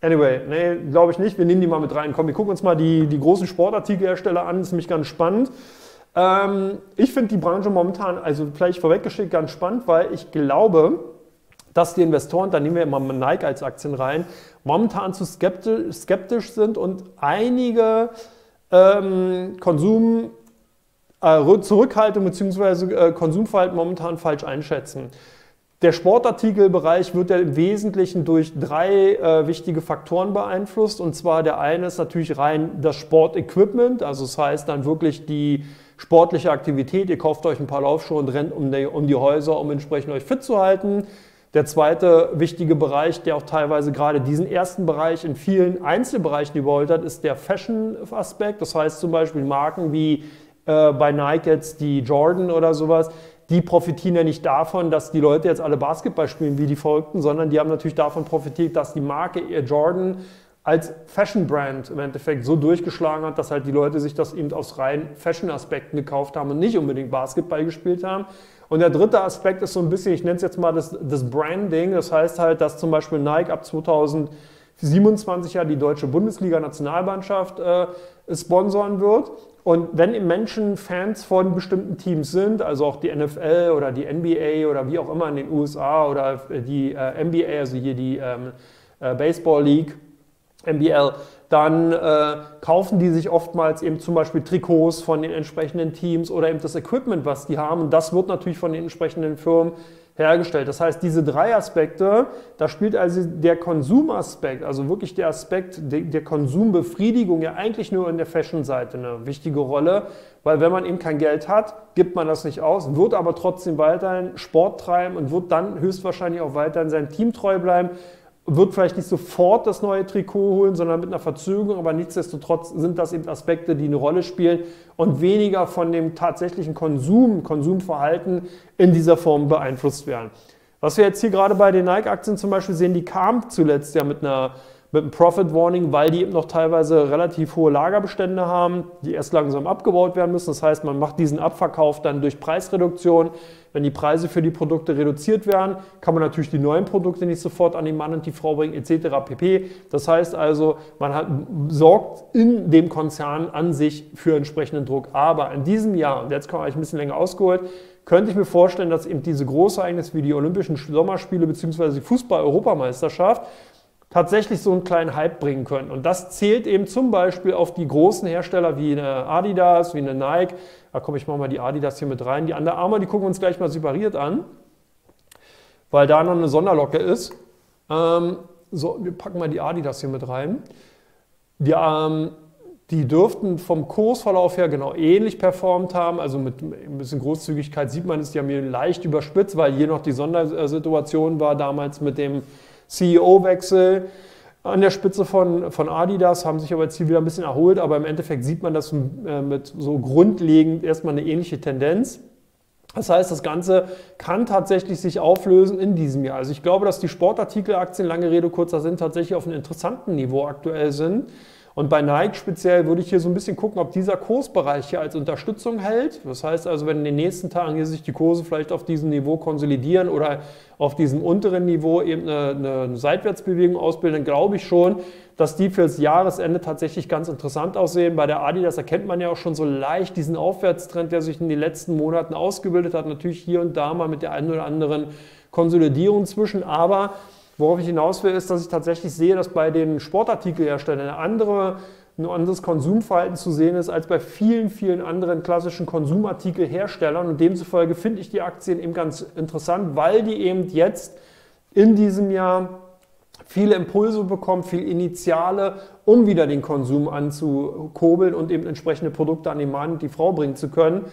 anyway, nee, glaube ich nicht. Wir nehmen die mal mit rein. Komm, wir gucken uns mal die, die großen Sportartikelhersteller an. Das ist nämlich ganz spannend. Ähm, ich finde die Branche momentan, also vielleicht vorweggeschickt, ganz spannend, weil ich glaube, dass die Investoren, da nehmen wir immer Nike als Aktien rein, momentan zu skeptisch, skeptisch sind und einige ähm, Konsum, äh, Zurückhaltung bzw. Äh, Konsumverhalten momentan falsch einschätzen. Der Sportartikelbereich wird ja im Wesentlichen durch drei äh, wichtige Faktoren beeinflusst. Und zwar der eine ist natürlich rein das Sportequipment, also das heißt dann wirklich die sportliche Aktivität. Ihr kauft euch ein paar Laufschuhe und rennt um die, um die Häuser, um entsprechend euch fit zu halten. Der zweite wichtige Bereich, der auch teilweise gerade diesen ersten Bereich in vielen Einzelbereichen überholt hat, ist der Fashion-Aspekt. Das heißt zum Beispiel Marken wie äh, bei Nike jetzt die Jordan oder sowas, die profitieren ja nicht davon, dass die Leute jetzt alle Basketball spielen wie die Verrückten, sondern die haben natürlich davon profitiert, dass die Marke Jordan als Fashion-Brand im Endeffekt so durchgeschlagen hat, dass halt die Leute sich das eben aus rein Fashion-Aspekten gekauft haben und nicht unbedingt Basketball gespielt haben. Und der dritte Aspekt ist so ein bisschen, ich nenne es jetzt mal das, das Branding. Das heißt halt, dass zum Beispiel Nike ab 2027 ja die deutsche Bundesliga-Nationalmannschaft äh, sponsoren wird. Und wenn Menschen Fans von bestimmten Teams sind, also auch die NFL oder die NBA oder wie auch immer in den USA oder die äh, NBA, also hier die ähm, äh, Baseball League, MBL, dann äh, kaufen die sich oftmals eben zum Beispiel Trikots von den entsprechenden Teams oder eben das Equipment, was die haben. Und das wird natürlich von den entsprechenden Firmen hergestellt. Das heißt, diese drei Aspekte, da spielt also der Konsumaspekt, also wirklich der Aspekt der Konsumbefriedigung ja eigentlich nur in der Fashion-Seite eine wichtige Rolle, weil wenn man eben kein Geld hat, gibt man das nicht aus, wird aber trotzdem weiterhin Sport treiben und wird dann höchstwahrscheinlich auch weiterhin seinem Team treu bleiben wird vielleicht nicht sofort das neue Trikot holen, sondern mit einer Verzögerung, aber nichtsdestotrotz sind das eben Aspekte, die eine Rolle spielen und weniger von dem tatsächlichen Konsum, Konsumverhalten in dieser Form beeinflusst werden. Was wir jetzt hier gerade bei den Nike-Aktien zum Beispiel sehen, die kam zuletzt ja mit einer mit einem Profit Warning, weil die eben noch teilweise relativ hohe Lagerbestände haben, die erst langsam abgebaut werden müssen. Das heißt, man macht diesen Abverkauf dann durch Preisreduktion. Wenn die Preise für die Produkte reduziert werden, kann man natürlich die neuen Produkte nicht sofort an den Mann und die Frau bringen, etc. pp. Das heißt also, man hat, sorgt in dem Konzern an sich für entsprechenden Druck. Aber in diesem Jahr, und jetzt komme ich ein bisschen länger ausgeholt, könnte ich mir vorstellen, dass eben diese Großereignisse wie die Olympischen Sommerspiele bzw. die Fußball-Europameisterschaft tatsächlich so einen kleinen Hype bringen können. Und das zählt eben zum Beispiel auf die großen Hersteller wie eine Adidas, wie eine Nike. Da komme ich mal die Adidas hier mit rein. Die Under Armour, die gucken wir uns gleich mal separiert an, weil da noch eine Sonderlocke ist. Ähm, so, wir packen mal die Adidas hier mit rein. Die, ähm, die dürften vom Kursverlauf her genau ähnlich performt haben. Also mit ein bisschen Großzügigkeit sieht man es, haben hier leicht überspitzt, weil hier noch die Sondersituation war damals mit dem CEO-Wechsel an der Spitze von, von Adidas, haben sich aber jetzt hier wieder ein bisschen erholt, aber im Endeffekt sieht man das äh, mit so grundlegend erstmal eine ähnliche Tendenz. Das heißt, das Ganze kann tatsächlich sich auflösen in diesem Jahr. Also ich glaube, dass die Sportartikelaktien, lange Rede, kurzer Sinn, tatsächlich auf einem interessanten Niveau aktuell sind. Und bei Nike speziell würde ich hier so ein bisschen gucken, ob dieser Kursbereich hier als Unterstützung hält. Das heißt also, wenn in den nächsten Tagen hier sich die Kurse vielleicht auf diesem Niveau konsolidieren oder auf diesem unteren Niveau eben eine, eine Seitwärtsbewegung ausbilden, dann glaube ich schon, dass die fürs Jahresende tatsächlich ganz interessant aussehen. Bei der Adidas erkennt man ja auch schon so leicht diesen Aufwärtstrend, der sich in den letzten Monaten ausgebildet hat. Natürlich hier und da mal mit der einen oder anderen Konsolidierung zwischen, aber Worauf ich hinaus will, ist, dass ich tatsächlich sehe, dass bei den Sportartikelherstellern eine andere, ein anderes Konsumverhalten zu sehen ist als bei vielen, vielen anderen klassischen Konsumartikelherstellern. Und demzufolge finde ich die Aktien eben ganz interessant, weil die eben jetzt in diesem Jahr viele Impulse bekommen, viel Initiale, um wieder den Konsum anzukurbeln und eben entsprechende Produkte an den Mann und die Frau bringen zu können.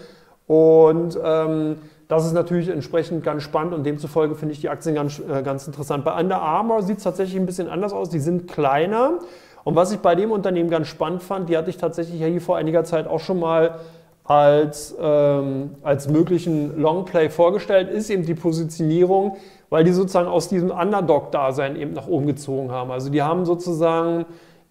Und ähm, das ist natürlich entsprechend ganz spannend und demzufolge finde ich die Aktien ganz, äh, ganz interessant. Bei Under Armour sieht es tatsächlich ein bisschen anders aus. Die sind kleiner. Und was ich bei dem Unternehmen ganz spannend fand, die hatte ich tatsächlich hier vor einiger Zeit auch schon mal als, ähm, als möglichen Longplay vorgestellt, ist eben die Positionierung, weil die sozusagen aus diesem Underdog-Dasein eben nach oben gezogen haben. Also die haben sozusagen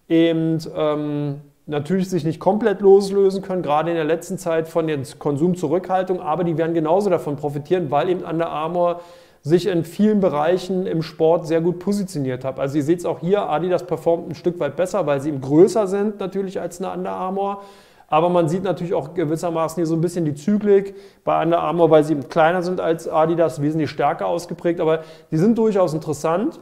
eben ähm, natürlich sich nicht komplett loslösen können, gerade in der letzten Zeit von der Konsumzurückhaltung, aber die werden genauso davon profitieren, weil eben Under Armour sich in vielen Bereichen im Sport sehr gut positioniert hat. Also ihr seht es auch hier, Adidas performt ein Stück weit besser, weil sie eben größer sind natürlich als eine Under Armour. Aber man sieht natürlich auch gewissermaßen hier so ein bisschen die Zyklik bei Under Armour, weil sie eben kleiner sind als Adidas, wesentlich stärker ausgeprägt. Aber die sind durchaus interessant,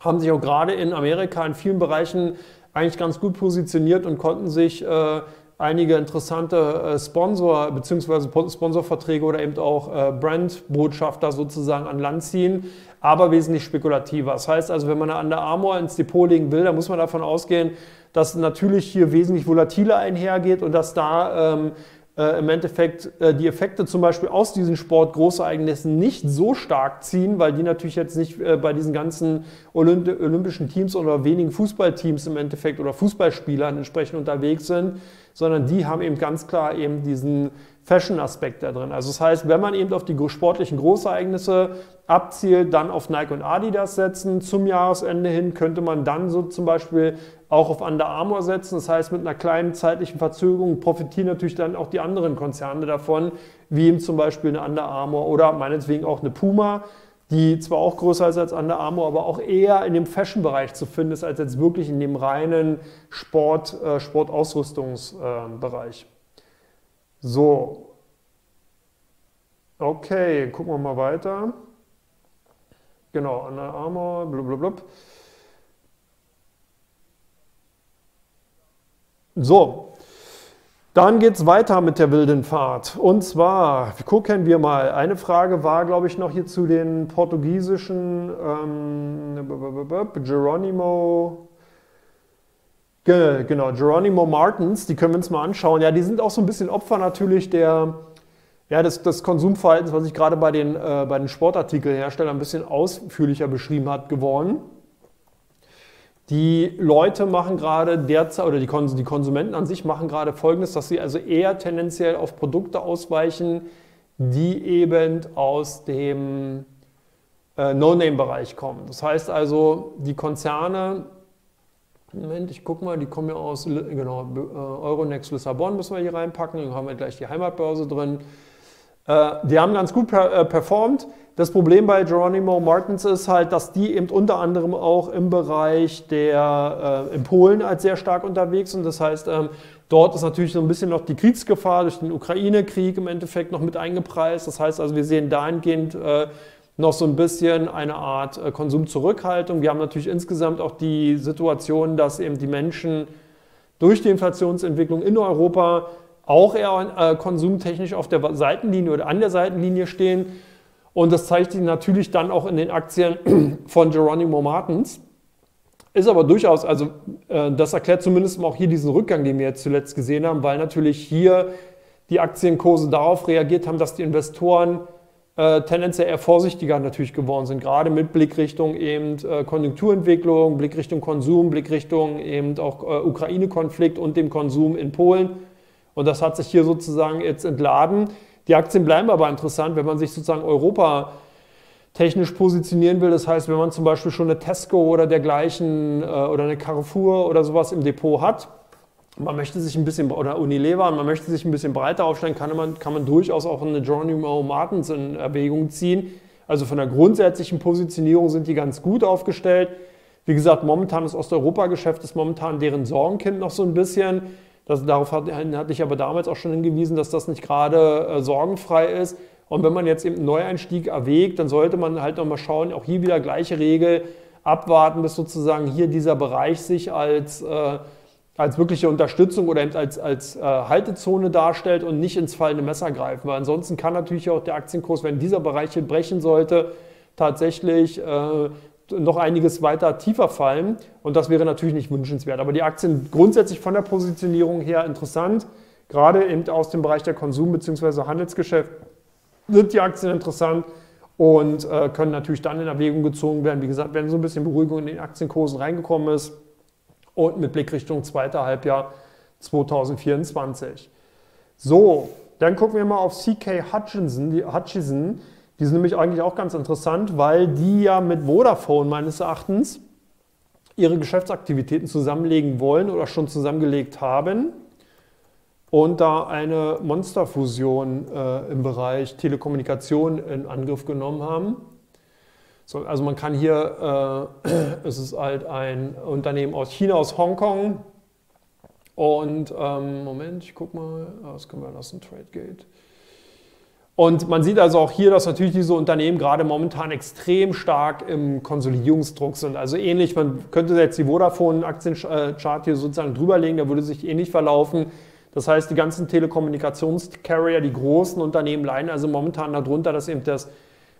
haben sich auch gerade in Amerika in vielen Bereichen eigentlich ganz gut positioniert und konnten sich äh, einige interessante äh, Sponsor- bzw. Sponsorverträge oder eben auch äh, Brandbotschafter sozusagen an Land ziehen, aber wesentlich spekulativer. Das heißt also, wenn man eine Under Armour ins Depot legen will, dann muss man davon ausgehen, dass natürlich hier wesentlich volatiler einhergeht und dass da ähm, äh, im Endeffekt äh, die Effekte zum Beispiel aus diesen Sportgroßereignissen nicht so stark ziehen, weil die natürlich jetzt nicht äh, bei diesen ganzen Olymp olympischen Teams oder wenigen Fußballteams im Endeffekt oder Fußballspielern entsprechend unterwegs sind, sondern die haben eben ganz klar eben diesen Fashion-Aspekt da drin. Also das heißt, wenn man eben auf die sportlichen Großereignisse abzielt, dann auf Nike und Adidas setzen. Zum Jahresende hin könnte man dann so zum Beispiel auch auf Under Armour setzen. Das heißt, mit einer kleinen zeitlichen Verzögerung profitieren natürlich dann auch die anderen Konzerne davon, wie eben zum Beispiel eine Under Armour oder meinetwegen auch eine Puma, die zwar auch größer ist als Under Armour, aber auch eher in dem Fashion-Bereich zu finden ist, als jetzt wirklich in dem reinen Sport, äh, Sportausrüstungsbereich. So. Okay, gucken wir mal weiter. Genau, Under Armour, blablabla. So, dann geht es weiter mit der wilden Fahrt. Und zwar, gucken wir mal, eine Frage war, glaube ich, noch hier zu den portugiesischen ähm, Geronimo, genau, Geronimo Martins, die können wir uns mal anschauen. Ja, die sind auch so ein bisschen Opfer natürlich der, ja, des, des Konsumverhaltens, was ich gerade bei den, äh, bei den Sportartikelherstellern ein bisschen ausführlicher beschrieben hat, geworden. Die Leute machen gerade derzeit, oder die, Konsumenten an sich machen gerade Folgendes, dass sie also eher tendenziell auf Produkte ausweichen, die eben aus dem äh, No-Name-Bereich kommen. Das heißt also, die Konzerne, Moment, ich gucke mal, die kommen ja aus, genau, äh, Euronext Lissabon müssen wir hier reinpacken, dann haben wir gleich die Heimatbörse drin. Äh, die haben ganz gut per, performt. Das Problem bei Geronimo Martins ist halt, dass die eben unter anderem auch im Bereich der, äh, in Polen als sehr stark unterwegs sind. Das heißt, ähm, dort ist natürlich so ein bisschen noch die Kriegsgefahr durch den Ukraine-Krieg im Endeffekt noch mit eingepreist. Das heißt also, wir sehen dahingehend äh, noch so ein bisschen eine Art äh, Konsumzurückhaltung. Wir haben natürlich insgesamt auch die Situation, dass eben die Menschen durch die Inflationsentwicklung in Europa auch eher äh, konsumtechnisch auf der Seitenlinie oder an der Seitenlinie stehen. Und das zeigt sich natürlich dann auch in den Aktien von Geronimo Martins. Ist aber durchaus, also äh, das erklärt zumindest auch hier diesen Rückgang, den wir jetzt zuletzt gesehen haben, weil natürlich hier die Aktienkurse darauf reagiert haben, dass die Investoren äh, tendenziell eher vorsichtiger natürlich geworden sind, gerade mit Blickrichtung eben äh, Konjunkturentwicklung, Blickrichtung Konsum, Blickrichtung eben auch äh, Ukraine-Konflikt und dem Konsum in Polen. Und das hat sich hier sozusagen jetzt entladen. Die Aktien bleiben aber interessant, wenn man sich sozusagen Europa technisch positionieren will. Das heißt, wenn man zum Beispiel schon eine Tesco oder dergleichen äh, oder eine Carrefour oder sowas im Depot hat, man möchte sich ein bisschen, oder Unilever, man möchte sich ein bisschen breiter aufstellen, kann man, kann man durchaus auch eine Geronimo Martins in Erwägung ziehen. Also von der grundsätzlichen Positionierung sind die ganz gut aufgestellt. Wie gesagt, momentan das Osteuropa-Geschäft ist momentan deren Sorgenkind noch so ein bisschen. Das, darauf hatte, hatte ich aber damals auch schon hingewiesen, dass das nicht gerade äh, sorgenfrei ist. Und wenn man jetzt eben einen Neueinstieg erwägt, dann sollte man halt nochmal schauen, auch hier wieder gleiche Regel, abwarten, bis sozusagen hier dieser Bereich sich als, äh, als wirkliche Unterstützung oder als, als äh, Haltezone darstellt und nicht ins fallende Messer greifen. Weil ansonsten kann natürlich auch der Aktienkurs, wenn dieser Bereich hier brechen sollte, tatsächlich äh, noch einiges weiter tiefer fallen und das wäre natürlich nicht wünschenswert. Aber die Aktien grundsätzlich von der Positionierung her interessant, gerade eben aus dem Bereich der Konsum- bzw. Handelsgeschäft sind die Aktien interessant und äh, können natürlich dann in Erwägung gezogen werden. Wie gesagt, wenn so ein bisschen Beruhigung in den Aktienkursen reingekommen ist und mit Blick Richtung zweiter Halbjahr 2024. So, dann gucken wir mal auf CK Hutchinson. Die Hutchison die sind nämlich eigentlich auch ganz interessant, weil die ja mit Vodafone meines Erachtens ihre Geschäftsaktivitäten zusammenlegen wollen oder schon zusammengelegt haben und da eine Monsterfusion äh, im Bereich Telekommunikation in Angriff genommen haben. So, also man kann hier, äh, es ist halt ein Unternehmen aus China, aus Hongkong und ähm, Moment, ich gucke mal, das können wir lassen, TradeGate. Und man sieht also auch hier, dass natürlich diese Unternehmen gerade momentan extrem stark im Konsolidierungsdruck sind. Also ähnlich, man könnte jetzt die Vodafone-Aktienchart hier sozusagen drüberlegen, der würde sich ähnlich verlaufen. Das heißt, die ganzen Telekommunikationscarrier, die großen Unternehmen leiden also momentan darunter, dass eben das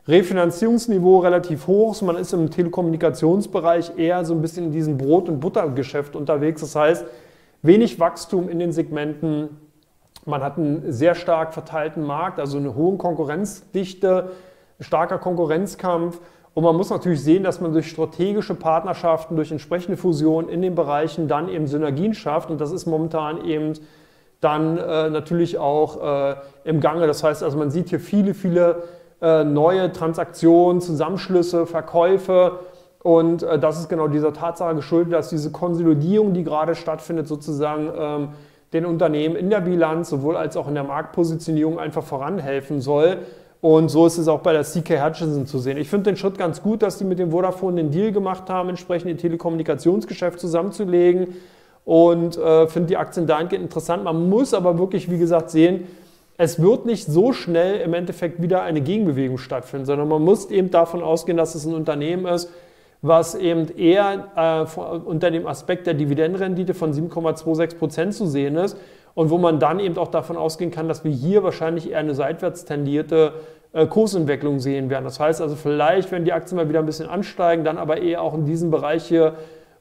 Refinanzierungsniveau relativ hoch ist. Man ist im Telekommunikationsbereich eher so ein bisschen in diesem Brot- und Buttergeschäft unterwegs. Das heißt, wenig Wachstum in den Segmenten man hat einen sehr stark verteilten Markt, also eine hohe Konkurrenzdichte, starker Konkurrenzkampf. Und man muss natürlich sehen, dass man durch strategische Partnerschaften, durch entsprechende Fusionen in den Bereichen dann eben Synergien schafft. Und das ist momentan eben dann äh, natürlich auch äh, im Gange. Das heißt also, man sieht hier viele, viele äh, neue Transaktionen, Zusammenschlüsse, Verkäufe. Und äh, das ist genau dieser Tatsache geschuldet, dass diese Konsolidierung, die gerade stattfindet, sozusagen ähm, den Unternehmen in der Bilanz sowohl als auch in der Marktpositionierung einfach voranhelfen soll. Und so ist es auch bei der CK Hutchinson zu sehen. Ich finde den Schritt ganz gut, dass die mit dem Vodafone den Deal gemacht haben, entsprechend ihr Telekommunikationsgeschäft zusammenzulegen und äh, finde die Aktien dahingehend interessant. Man muss aber wirklich, wie gesagt, sehen, es wird nicht so schnell im Endeffekt wieder eine Gegenbewegung stattfinden, sondern man muss eben davon ausgehen, dass es ein Unternehmen ist, was eben eher äh, unter dem Aspekt der Dividendenrendite von 7,26 Prozent zu sehen ist und wo man dann eben auch davon ausgehen kann, dass wir hier wahrscheinlich eher eine seitwärts tendierte äh, Kursentwicklung sehen werden. Das heißt also vielleicht, wenn die Aktien mal wieder ein bisschen ansteigen, dann aber eher auch in diesem Bereich hier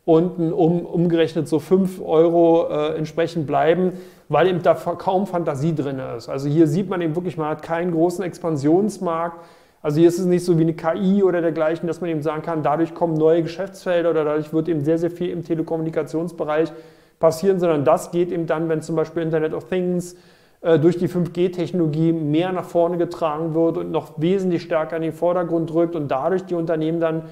unten um, umgerechnet so 5 Euro äh, entsprechend bleiben, weil eben da kaum Fantasie drin ist. Also hier sieht man eben wirklich, man hat keinen großen Expansionsmarkt. Also hier ist es nicht so wie eine KI oder dergleichen, dass man eben sagen kann, dadurch kommen neue Geschäftsfelder oder dadurch wird eben sehr, sehr viel im Telekommunikationsbereich passieren, sondern das geht eben dann, wenn zum Beispiel Internet of Things äh, durch die 5G-Technologie mehr nach vorne getragen wird und noch wesentlich stärker in den Vordergrund rückt und dadurch die Unternehmen dann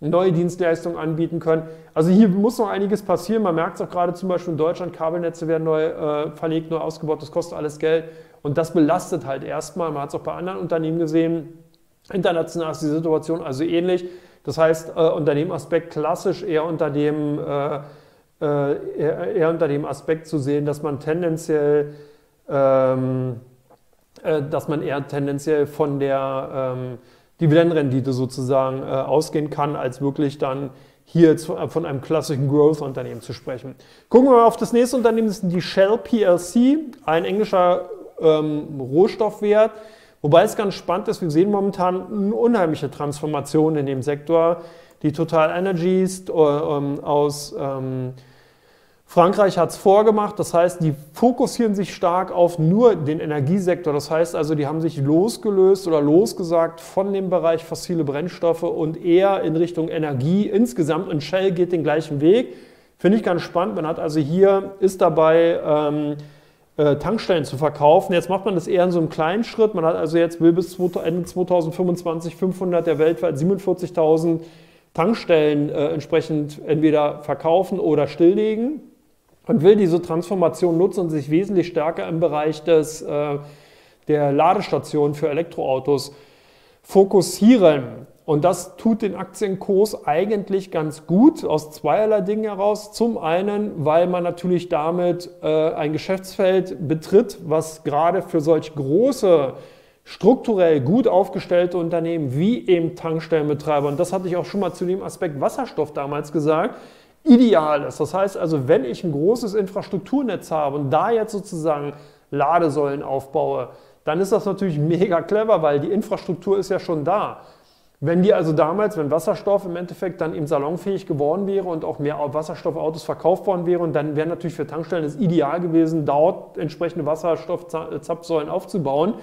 neue Dienstleistungen anbieten können. Also hier muss noch einiges passieren. Man merkt es auch gerade zum Beispiel in Deutschland, Kabelnetze werden neu äh, verlegt, neu ausgebaut, das kostet alles Geld und das belastet halt erstmal. Man hat es auch bei anderen Unternehmen gesehen. International ist die Situation also ähnlich. Das heißt, äh, unter dem Aspekt klassisch eher unter dem, äh, äh, eher, eher, unter dem Aspekt zu sehen, dass man tendenziell, ähm, äh, dass man eher tendenziell von der ähm, Dividendenrendite sozusagen äh, ausgehen kann, als wirklich dann hier von einem klassischen Growth-Unternehmen zu sprechen. Gucken wir mal auf das nächste Unternehmen, das ist die Shell PLC, ein englischer ähm, Rohstoffwert. Wobei es ganz spannend ist, wir sehen momentan eine unheimliche Transformation in dem Sektor. Die Total Energies äh, ähm, aus ähm, Frankreich hat es vorgemacht, das heißt, die fokussieren sich stark auf nur den Energiesektor. Das heißt also, die haben sich losgelöst oder losgesagt von dem Bereich fossile Brennstoffe und eher in Richtung Energie insgesamt. Und Shell geht den gleichen Weg. Finde ich ganz spannend. Man hat also hier, ist dabei, ähm, äh, Tankstellen zu verkaufen. Jetzt macht man das eher in so einem kleinen Schritt. Man hat also jetzt will bis Ende 2025 500 der weltweit 47.000 Tankstellen äh, entsprechend entweder verkaufen oder stilllegen und will diese Transformation nutzen und sich wesentlich stärker im Bereich des, äh, der Ladestation für Elektroautos fokussieren. Und das tut den Aktienkurs eigentlich ganz gut aus zweierlei Dingen heraus. Zum einen, weil man natürlich damit äh, ein Geschäftsfeld betritt, was gerade für solch große, strukturell gut aufgestellte Unternehmen wie eben Tankstellenbetreiber, und das hatte ich auch schon mal zu dem Aspekt Wasserstoff damals gesagt, ideal ist. Das heißt also, wenn ich ein großes Infrastrukturnetz habe und da jetzt sozusagen Ladesäulen aufbaue, dann ist das natürlich mega clever, weil die Infrastruktur ist ja schon da. Wenn die also damals, wenn Wasserstoff im Endeffekt dann eben salonfähig geworden wäre und auch mehr Wasserstoffautos verkauft worden wären, dann wäre natürlich für Tankstellen es ideal gewesen, dort entsprechende Wasserstoffzapfsäulen aufzubauen.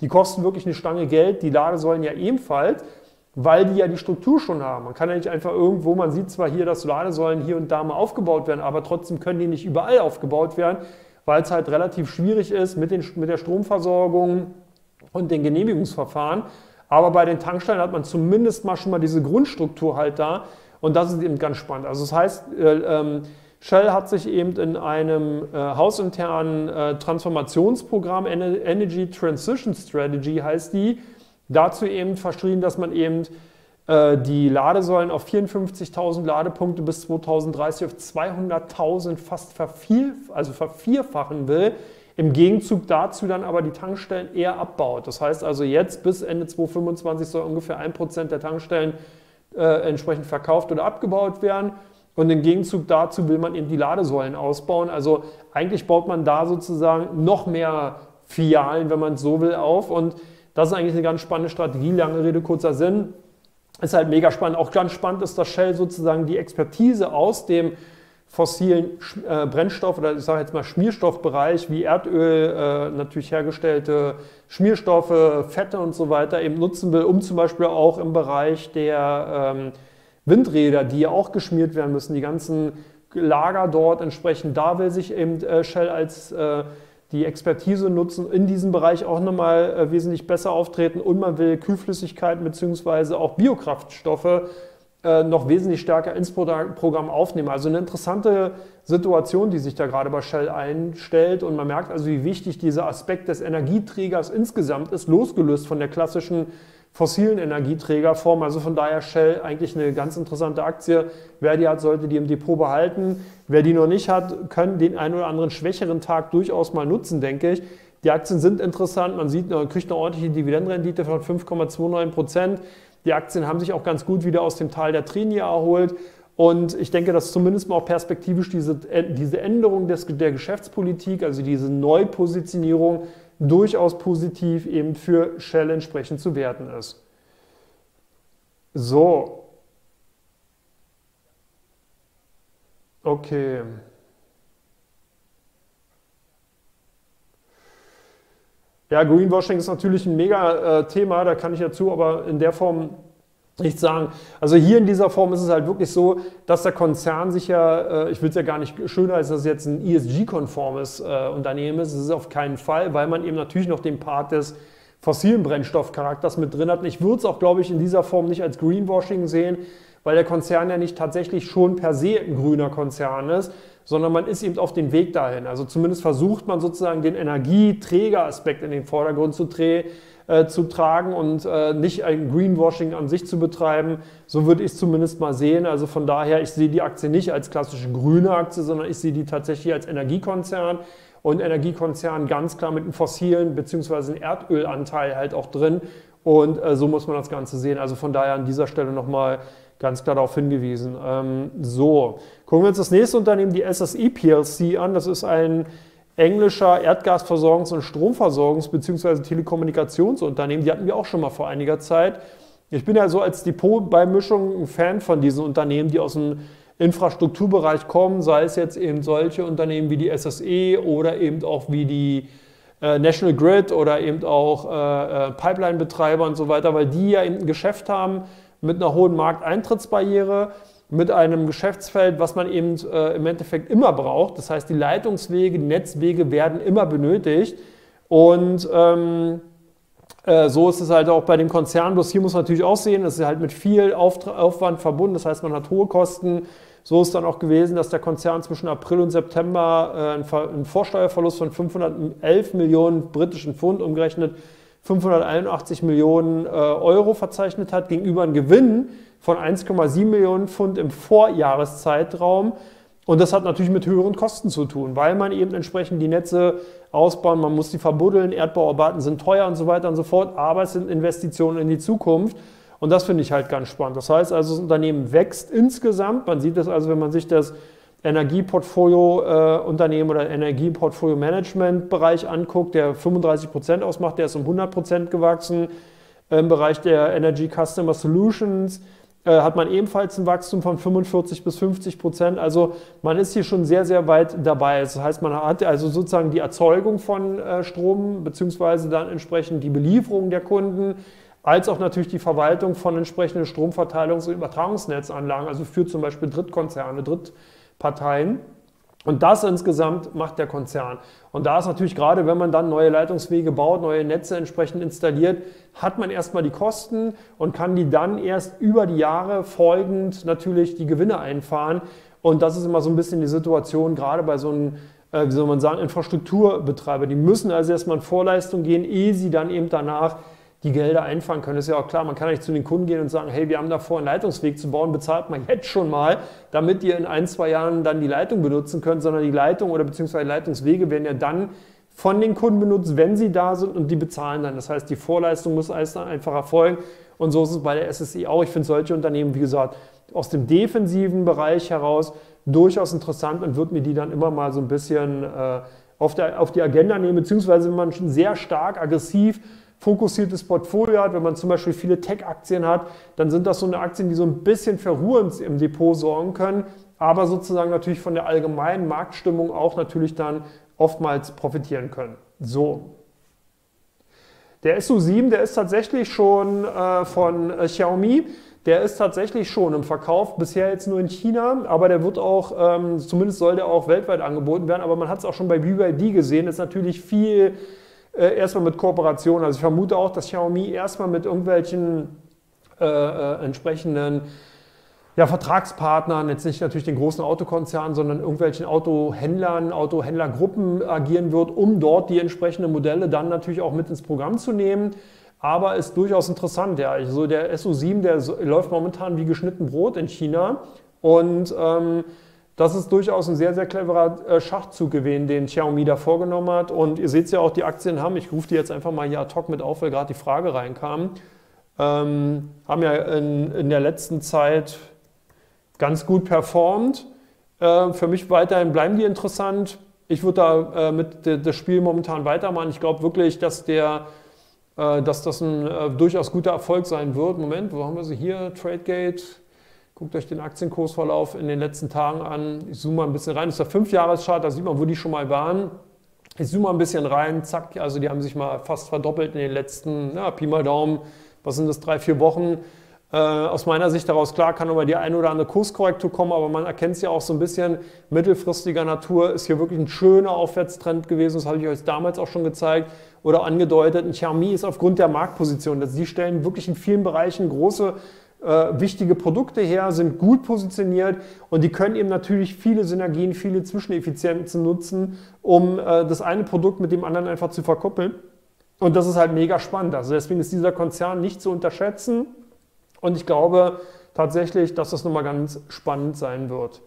Die kosten wirklich eine Stange Geld, die Ladesäulen ja ebenfalls, weil die ja die Struktur schon haben. Man kann ja nicht einfach irgendwo, man sieht zwar hier, dass Ladesäulen hier und da mal aufgebaut werden, aber trotzdem können die nicht überall aufgebaut werden, weil es halt relativ schwierig ist mit, den, mit der Stromversorgung und den Genehmigungsverfahren. Aber bei den Tankstellen hat man zumindest mal schon mal diese Grundstruktur halt da. Und das ist eben ganz spannend. Also das heißt, äh, ähm, Shell hat sich eben in einem äh, hausinternen äh, Transformationsprogramm, Energy Transition Strategy heißt die, dazu eben verschrieben, dass man eben die Ladesäulen auf 54.000 Ladepunkte bis 2030 auf 200.000 fast vervier, also vervierfachen will. Im Gegenzug dazu dann aber die Tankstellen eher abbaut. Das heißt also jetzt bis Ende 2025 soll ungefähr 1% der Tankstellen äh, entsprechend verkauft oder abgebaut werden. Und im Gegenzug dazu will man eben die Ladesäulen ausbauen. Also eigentlich baut man da sozusagen noch mehr Filialen, wenn man es so will, auf. Und das ist eigentlich eine ganz spannende Strategie. Lange Rede, kurzer Sinn. Ist halt mega spannend. Auch ganz spannend ist, dass Shell sozusagen die Expertise aus dem fossilen äh, Brennstoff oder ich sage jetzt mal Schmierstoffbereich wie Erdöl, äh, natürlich hergestellte Schmierstoffe, Fette und so weiter eben nutzen will, um zum Beispiel auch im Bereich der ähm, Windräder, die ja auch geschmiert werden müssen, die ganzen Lager dort entsprechend, da will sich eben äh, Shell als äh, die Expertise nutzen, in diesem Bereich auch nochmal äh, wesentlich besser auftreten und man will Kühlflüssigkeiten bzw. auch Biokraftstoffe noch wesentlich stärker ins Programm aufnehmen. Also eine interessante Situation, die sich da gerade bei Shell einstellt. Und man merkt also, wie wichtig dieser Aspekt des Energieträgers insgesamt ist, losgelöst von der klassischen fossilen Energieträgerform. Also von daher Shell eigentlich eine ganz interessante Aktie. Wer die hat, sollte die im Depot behalten. Wer die noch nicht hat, können den einen oder anderen schwächeren Tag durchaus mal nutzen, denke ich. Die Aktien sind interessant, man sieht, man kriegt eine ordentliche Dividendenrendite von 5,29 Prozent. Die Aktien haben sich auch ganz gut wieder aus dem Tal der Trini erholt. Und ich denke, dass zumindest mal auch perspektivisch diese, diese Änderung des, der Geschäftspolitik, also diese Neupositionierung, durchaus positiv eben für Shell entsprechend zu werten ist. So. Okay. Ja, Greenwashing ist natürlich ein mega äh, da kann ich dazu aber in der Form nichts sagen. Also hier in dieser Form ist es halt wirklich so, dass der Konzern sich ja, äh, ich will es ja gar nicht schöner, als dass es jetzt ein ESG-konformes äh, Unternehmen ist. Es ist auf keinen Fall, weil man eben natürlich noch den Part des fossilen Brennstoffcharakters mit drin hat. Ich würde es auch, glaube ich, in dieser Form nicht als Greenwashing sehen, weil der Konzern ja nicht tatsächlich schon per se ein grüner Konzern ist, sondern man ist eben auf dem Weg dahin. Also zumindest versucht man sozusagen den Energieträgeraspekt in den Vordergrund zu, äh, zu tragen und äh, nicht ein Greenwashing an sich zu betreiben. So würde ich es zumindest mal sehen. Also von daher, ich sehe die Aktie nicht als klassische grüne Aktie, sondern ich sehe die tatsächlich als Energiekonzern und Energiekonzern ganz klar mit einem fossilen bzw. Erdölanteil halt auch drin. Und äh, so muss man das Ganze sehen. Also von daher an dieser Stelle nochmal ganz klar darauf hingewiesen. Ähm, so, gucken wir uns das nächste Unternehmen, die SSE PLC, an. Das ist ein englischer Erdgasversorgungs- und Stromversorgungs- bzw. Telekommunikationsunternehmen. Die hatten wir auch schon mal vor einiger Zeit. Ich bin ja so als Depotbeimischung ein Fan von diesen Unternehmen, die aus dem Infrastrukturbereich kommen, sei es jetzt eben solche Unternehmen wie die SSE oder eben auch wie die äh, National Grid oder eben auch äh, äh, Pipeline-Betreiber und so weiter, weil die ja eben ein Geschäft haben, mit einer hohen Markteintrittsbarriere, mit einem Geschäftsfeld, was man eben äh, im Endeffekt immer braucht. Das heißt, die Leitungswege, die Netzwege werden immer benötigt. Und ähm, äh, so ist es halt auch bei dem Konzern. Bloß hier muss man natürlich auch sehen, es ist halt mit viel Aufwand verbunden. Das heißt, man hat hohe Kosten. So ist dann auch gewesen, dass der Konzern zwischen April und September äh, einen Vorsteuerverlust von 511 Millionen britischen Pfund umgerechnet 581 Millionen äh, Euro verzeichnet hat, gegenüber einem Gewinn von 1,7 Millionen Pfund im Vorjahreszeitraum. Und das hat natürlich mit höheren Kosten zu tun, weil man eben entsprechend die Netze ausbauen, man muss die verbuddeln, Erdbauarbeiten sind teuer und so weiter und so fort, aber es sind Investitionen in die Zukunft. Und das finde ich halt ganz spannend. Das heißt also, das Unternehmen wächst insgesamt. Man sieht das also, wenn man sich das Energieportfolio-Unternehmen äh, oder Energieportfolio-Management-Bereich anguckt, der 35 Prozent ausmacht, der ist um 100 Prozent gewachsen. Im Bereich der Energy Customer Solutions hat man ebenfalls ein Wachstum von 45 bis 50 Prozent. Also man ist hier schon sehr, sehr weit dabei. Das heißt, man hat also sozusagen die Erzeugung von äh, Strom beziehungsweise dann entsprechend die Belieferung der Kunden als auch natürlich die Verwaltung von entsprechenden Stromverteilungs- und Übertragungsnetzanlagen, also für zum Beispiel Drittkonzerne, Dritt Parteien. Und das insgesamt macht der Konzern. Und da ist natürlich gerade, wenn man dann neue Leitungswege baut, neue Netze entsprechend installiert, hat man erstmal die Kosten und kann die dann erst über die Jahre folgend natürlich die Gewinne einfahren. Und das ist immer so ein bisschen die Situation, gerade bei so einem, äh, wie soll man sagen, Infrastrukturbetreiber. Die müssen also erstmal in Vorleistung gehen, ehe sie dann eben danach die Gelder einfangen können. Das ist ja auch klar, man kann nicht zu den Kunden gehen und sagen, hey, wir haben da vor, einen Leitungsweg zu bauen, bezahlt mal jetzt schon mal, damit ihr in ein, zwei Jahren dann die Leitung benutzen könnt, sondern die Leitung oder beziehungsweise Leitungswege werden ja dann von den Kunden benutzt, wenn sie da sind und die bezahlen dann. Das heißt, die Vorleistung muss alles dann einfach erfolgen und so ist es bei der SSI auch. Ich finde solche Unternehmen, wie gesagt, aus dem defensiven Bereich heraus durchaus interessant und würde mir die dann immer mal so ein bisschen äh, auf, der, auf die Agenda nehmen, beziehungsweise wenn man schon sehr stark aggressiv fokussiertes Portfolio hat, wenn man zum Beispiel viele Tech-Aktien hat, dann sind das so eine Aktien, die so ein bisschen für Ruhe im Depot sorgen können, aber sozusagen natürlich von der allgemeinen Marktstimmung auch natürlich dann oftmals profitieren können. So. Der SU7, der ist tatsächlich schon äh, von äh, Xiaomi. Der ist tatsächlich schon im Verkauf, bisher jetzt nur in China, aber der wird auch, ähm, zumindest soll der auch weltweit angeboten werden, aber man hat es auch schon bei BYD gesehen, ist natürlich viel äh, erstmal mit Kooperationen. Also ich vermute auch, dass Xiaomi erstmal mit irgendwelchen äh, äh, entsprechenden ja, Vertragspartnern, jetzt nicht natürlich den großen Autokonzernen, sondern irgendwelchen Autohändlern, Autohändlergruppen agieren wird, um dort die entsprechenden Modelle dann natürlich auch mit ins Programm zu nehmen. Aber ist durchaus interessant. Ja. Also der SU7, der läuft momentan wie geschnitten Brot in China. Und ähm, das ist durchaus ein sehr, sehr cleverer äh, Schachzug gewesen, den Xiaomi da vorgenommen hat. Und ihr seht ja auch, die Aktien haben, ich rufe die jetzt einfach mal hier ad hoc mit auf, weil gerade die Frage reinkam, ähm, haben ja in, in der letzten Zeit ganz gut performt. Äh, für mich weiterhin bleiben die interessant. Ich würde da äh, mit de, das Spiel momentan weitermachen. Ich glaube wirklich, dass, der, äh, dass das ein äh, durchaus guter Erfolg sein wird. Moment, wo haben wir sie hier? TradeGate. Guckt euch den Aktienkursverlauf in den letzten Tagen an. Ich zoome mal ein bisschen rein. Das ist der 5-Jahres-Chart, da sieht man, wo die schon mal waren. Ich zoome mal ein bisschen rein, zack, also die haben sich mal fast verdoppelt in den letzten, na, Pi mal Daumen, was sind das, drei, vier Wochen. Äh, aus meiner Sicht daraus klar kann aber die eine oder andere Kurskorrektur kommen, aber man erkennt es ja auch so ein bisschen mittelfristiger Natur ist hier wirklich ein schöner Aufwärtstrend gewesen, das habe ich euch damals auch schon gezeigt oder angedeutet. Ein Xiaomi ist aufgrund der Marktposition, dass sie stellen wirklich in vielen Bereichen große äh, wichtige Produkte her, sind gut positioniert und die können eben natürlich viele Synergien, viele Zwischeneffizienzen nutzen, um äh, das eine Produkt mit dem anderen einfach zu verkuppeln. Und das ist halt mega spannend. Also deswegen ist dieser Konzern nicht zu unterschätzen. Und ich glaube tatsächlich, dass das nochmal ganz spannend sein wird.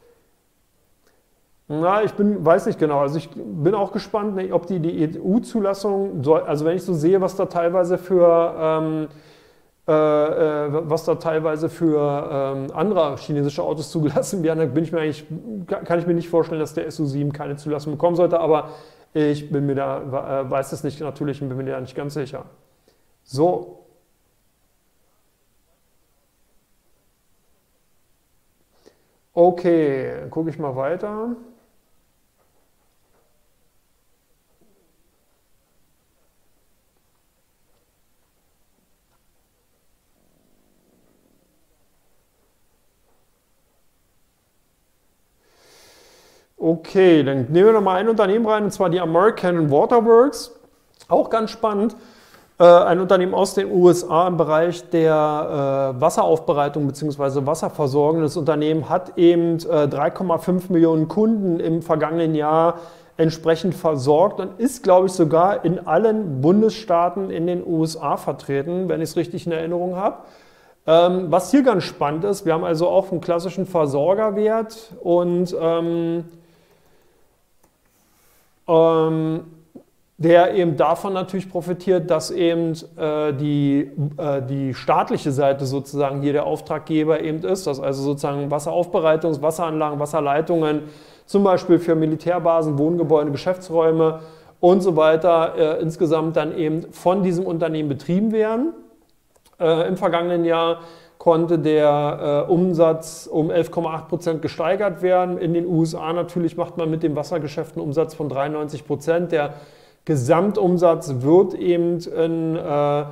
Na, ich bin, weiß nicht genau. Also ich bin auch gespannt, ne, ob die, die EU-Zulassung, also wenn ich so sehe, was da teilweise für ähm, äh, äh, was da teilweise für ähm, andere chinesische Autos zugelassen werden, bin ich mir eigentlich, kann ich mir nicht vorstellen, dass der SU7 keine Zulassung bekommen sollte, aber ich bin mir da, äh, weiß es nicht natürlich und bin mir da nicht ganz sicher. So. Okay, gucke ich mal weiter. Okay, dann nehmen wir noch mal ein Unternehmen rein, und zwar die American Waterworks. Auch ganz spannend. Äh, ein Unternehmen aus den USA im Bereich der äh, Wasseraufbereitung bzw. Wasserversorgung. Das Unternehmen hat eben 3,5 äh, Millionen Kunden im vergangenen Jahr entsprechend versorgt und ist, glaube ich, sogar in allen Bundesstaaten in den USA vertreten, wenn ich es richtig in Erinnerung habe. Ähm, was hier ganz spannend ist, wir haben also auch einen klassischen Versorgerwert und ähm, ähm, der eben davon natürlich profitiert, dass eben äh, die, äh, die staatliche Seite sozusagen hier der Auftraggeber eben ist, dass also sozusagen Wasseraufbereitungs-, Wasseranlagen, Wasserleitungen, zum Beispiel für Militärbasen, Wohngebäude, Geschäftsräume und so weiter äh, insgesamt dann eben von diesem Unternehmen betrieben werden. Äh, Im vergangenen Jahr konnte der äh, Umsatz um 11,8 Prozent gesteigert werden. In den USA natürlich macht man mit dem Wassergeschäft einen Umsatz von 93 Prozent. Der Gesamtumsatz wird eben in, äh,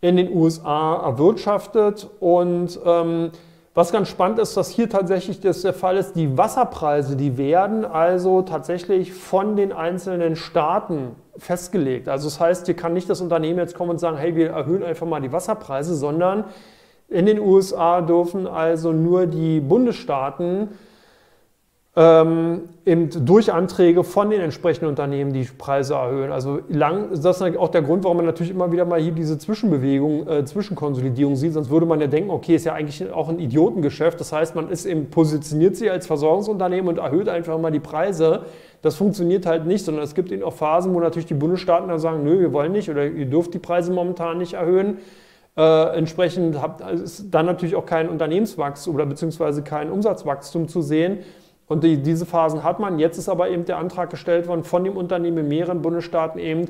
in den USA erwirtschaftet. Und ähm, was ganz spannend ist, dass hier tatsächlich das der Fall ist, die Wasserpreise, die werden also tatsächlich von den einzelnen Staaten festgelegt. Also das heißt, hier kann nicht das Unternehmen jetzt kommen und sagen, hey, wir erhöhen einfach mal die Wasserpreise, sondern in den USA dürfen also nur die Bundesstaaten ähm, eben durch Anträge von den entsprechenden Unternehmen die Preise erhöhen. Also lang, das ist auch der Grund, warum man natürlich immer wieder mal hier diese Zwischenbewegung, äh, Zwischenkonsolidierung sieht. Sonst würde man ja denken, okay, ist ja eigentlich auch ein Idiotengeschäft. Das heißt, man ist eben, positioniert sich als Versorgungsunternehmen und erhöht einfach mal die Preise. Das funktioniert halt nicht, sondern es gibt eben auch Phasen, wo natürlich die Bundesstaaten dann sagen, nö, wir wollen nicht oder ihr dürft die Preise momentan nicht erhöhen. Äh, entsprechend habt, ist dann natürlich auch kein Unternehmenswachstum oder beziehungsweise kein Umsatzwachstum zu sehen. Und die, diese Phasen hat man. Jetzt ist aber eben der Antrag gestellt worden von dem Unternehmen in mehreren Bundesstaaten eben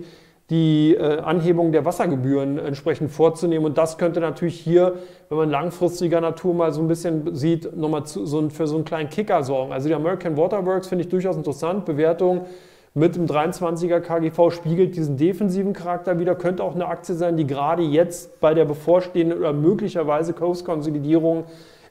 die äh, Anhebung der Wassergebühren entsprechend vorzunehmen. Und das könnte natürlich hier, wenn man langfristiger Natur mal so ein bisschen sieht, nochmal zu, so für so einen kleinen Kicker sorgen. Also die American Waterworks finde ich durchaus interessant. Bewertung mit dem 23er KGV spiegelt diesen defensiven Charakter wieder. Könnte auch eine Aktie sein, die gerade jetzt bei der bevorstehenden oder möglicherweise Kurskonsolidierung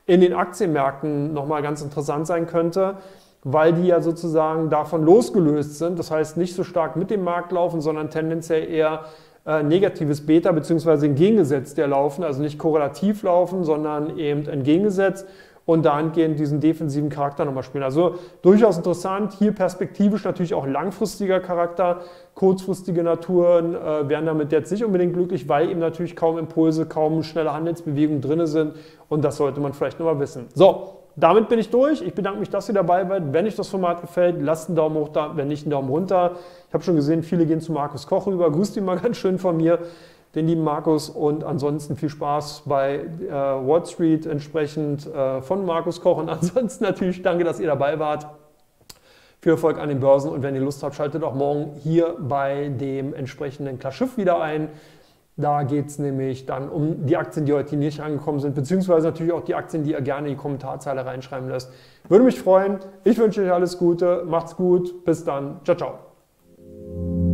in den Aktienmärkten nochmal ganz interessant sein könnte, weil die ja sozusagen davon losgelöst sind. Das heißt, nicht so stark mit dem Markt laufen, sondern tendenziell eher äh, negatives Beta bzw. entgegengesetzt der laufen, also nicht korrelativ laufen, sondern eben entgegengesetzt und dahingehend diesen defensiven Charakter nochmal spielen. Also durchaus interessant, hier perspektivisch natürlich auch langfristiger Charakter, kurzfristige Naturen äh, werden damit jetzt nicht unbedingt glücklich, weil eben natürlich kaum Impulse, kaum schnelle Handelsbewegungen drin sind und das sollte man vielleicht nochmal wissen. So, damit bin ich durch. Ich bedanke mich, dass ihr dabei seid. Wenn euch das Format gefällt, lasst einen Daumen hoch da, wenn nicht einen Daumen runter. Ich habe schon gesehen, viele gehen zu Markus Koch rüber. Grüßt ihn mal ganz schön von mir, den lieben Markus. Und ansonsten viel Spaß bei äh, Wall Street entsprechend äh, von Markus Koch. Und ansonsten natürlich danke, dass ihr dabei wart. Viel Erfolg an den Börsen und wenn ihr Lust habt, schaltet auch morgen hier bei dem entsprechenden Klarschiff wieder ein. Da geht es nämlich dann um die Aktien, die heute nicht angekommen sind, beziehungsweise natürlich auch die Aktien, die ihr gerne in die Kommentarzeile reinschreiben lässt. Würde mich freuen. Ich wünsche euch alles Gute. Macht's gut. Bis dann. Ciao, ciao.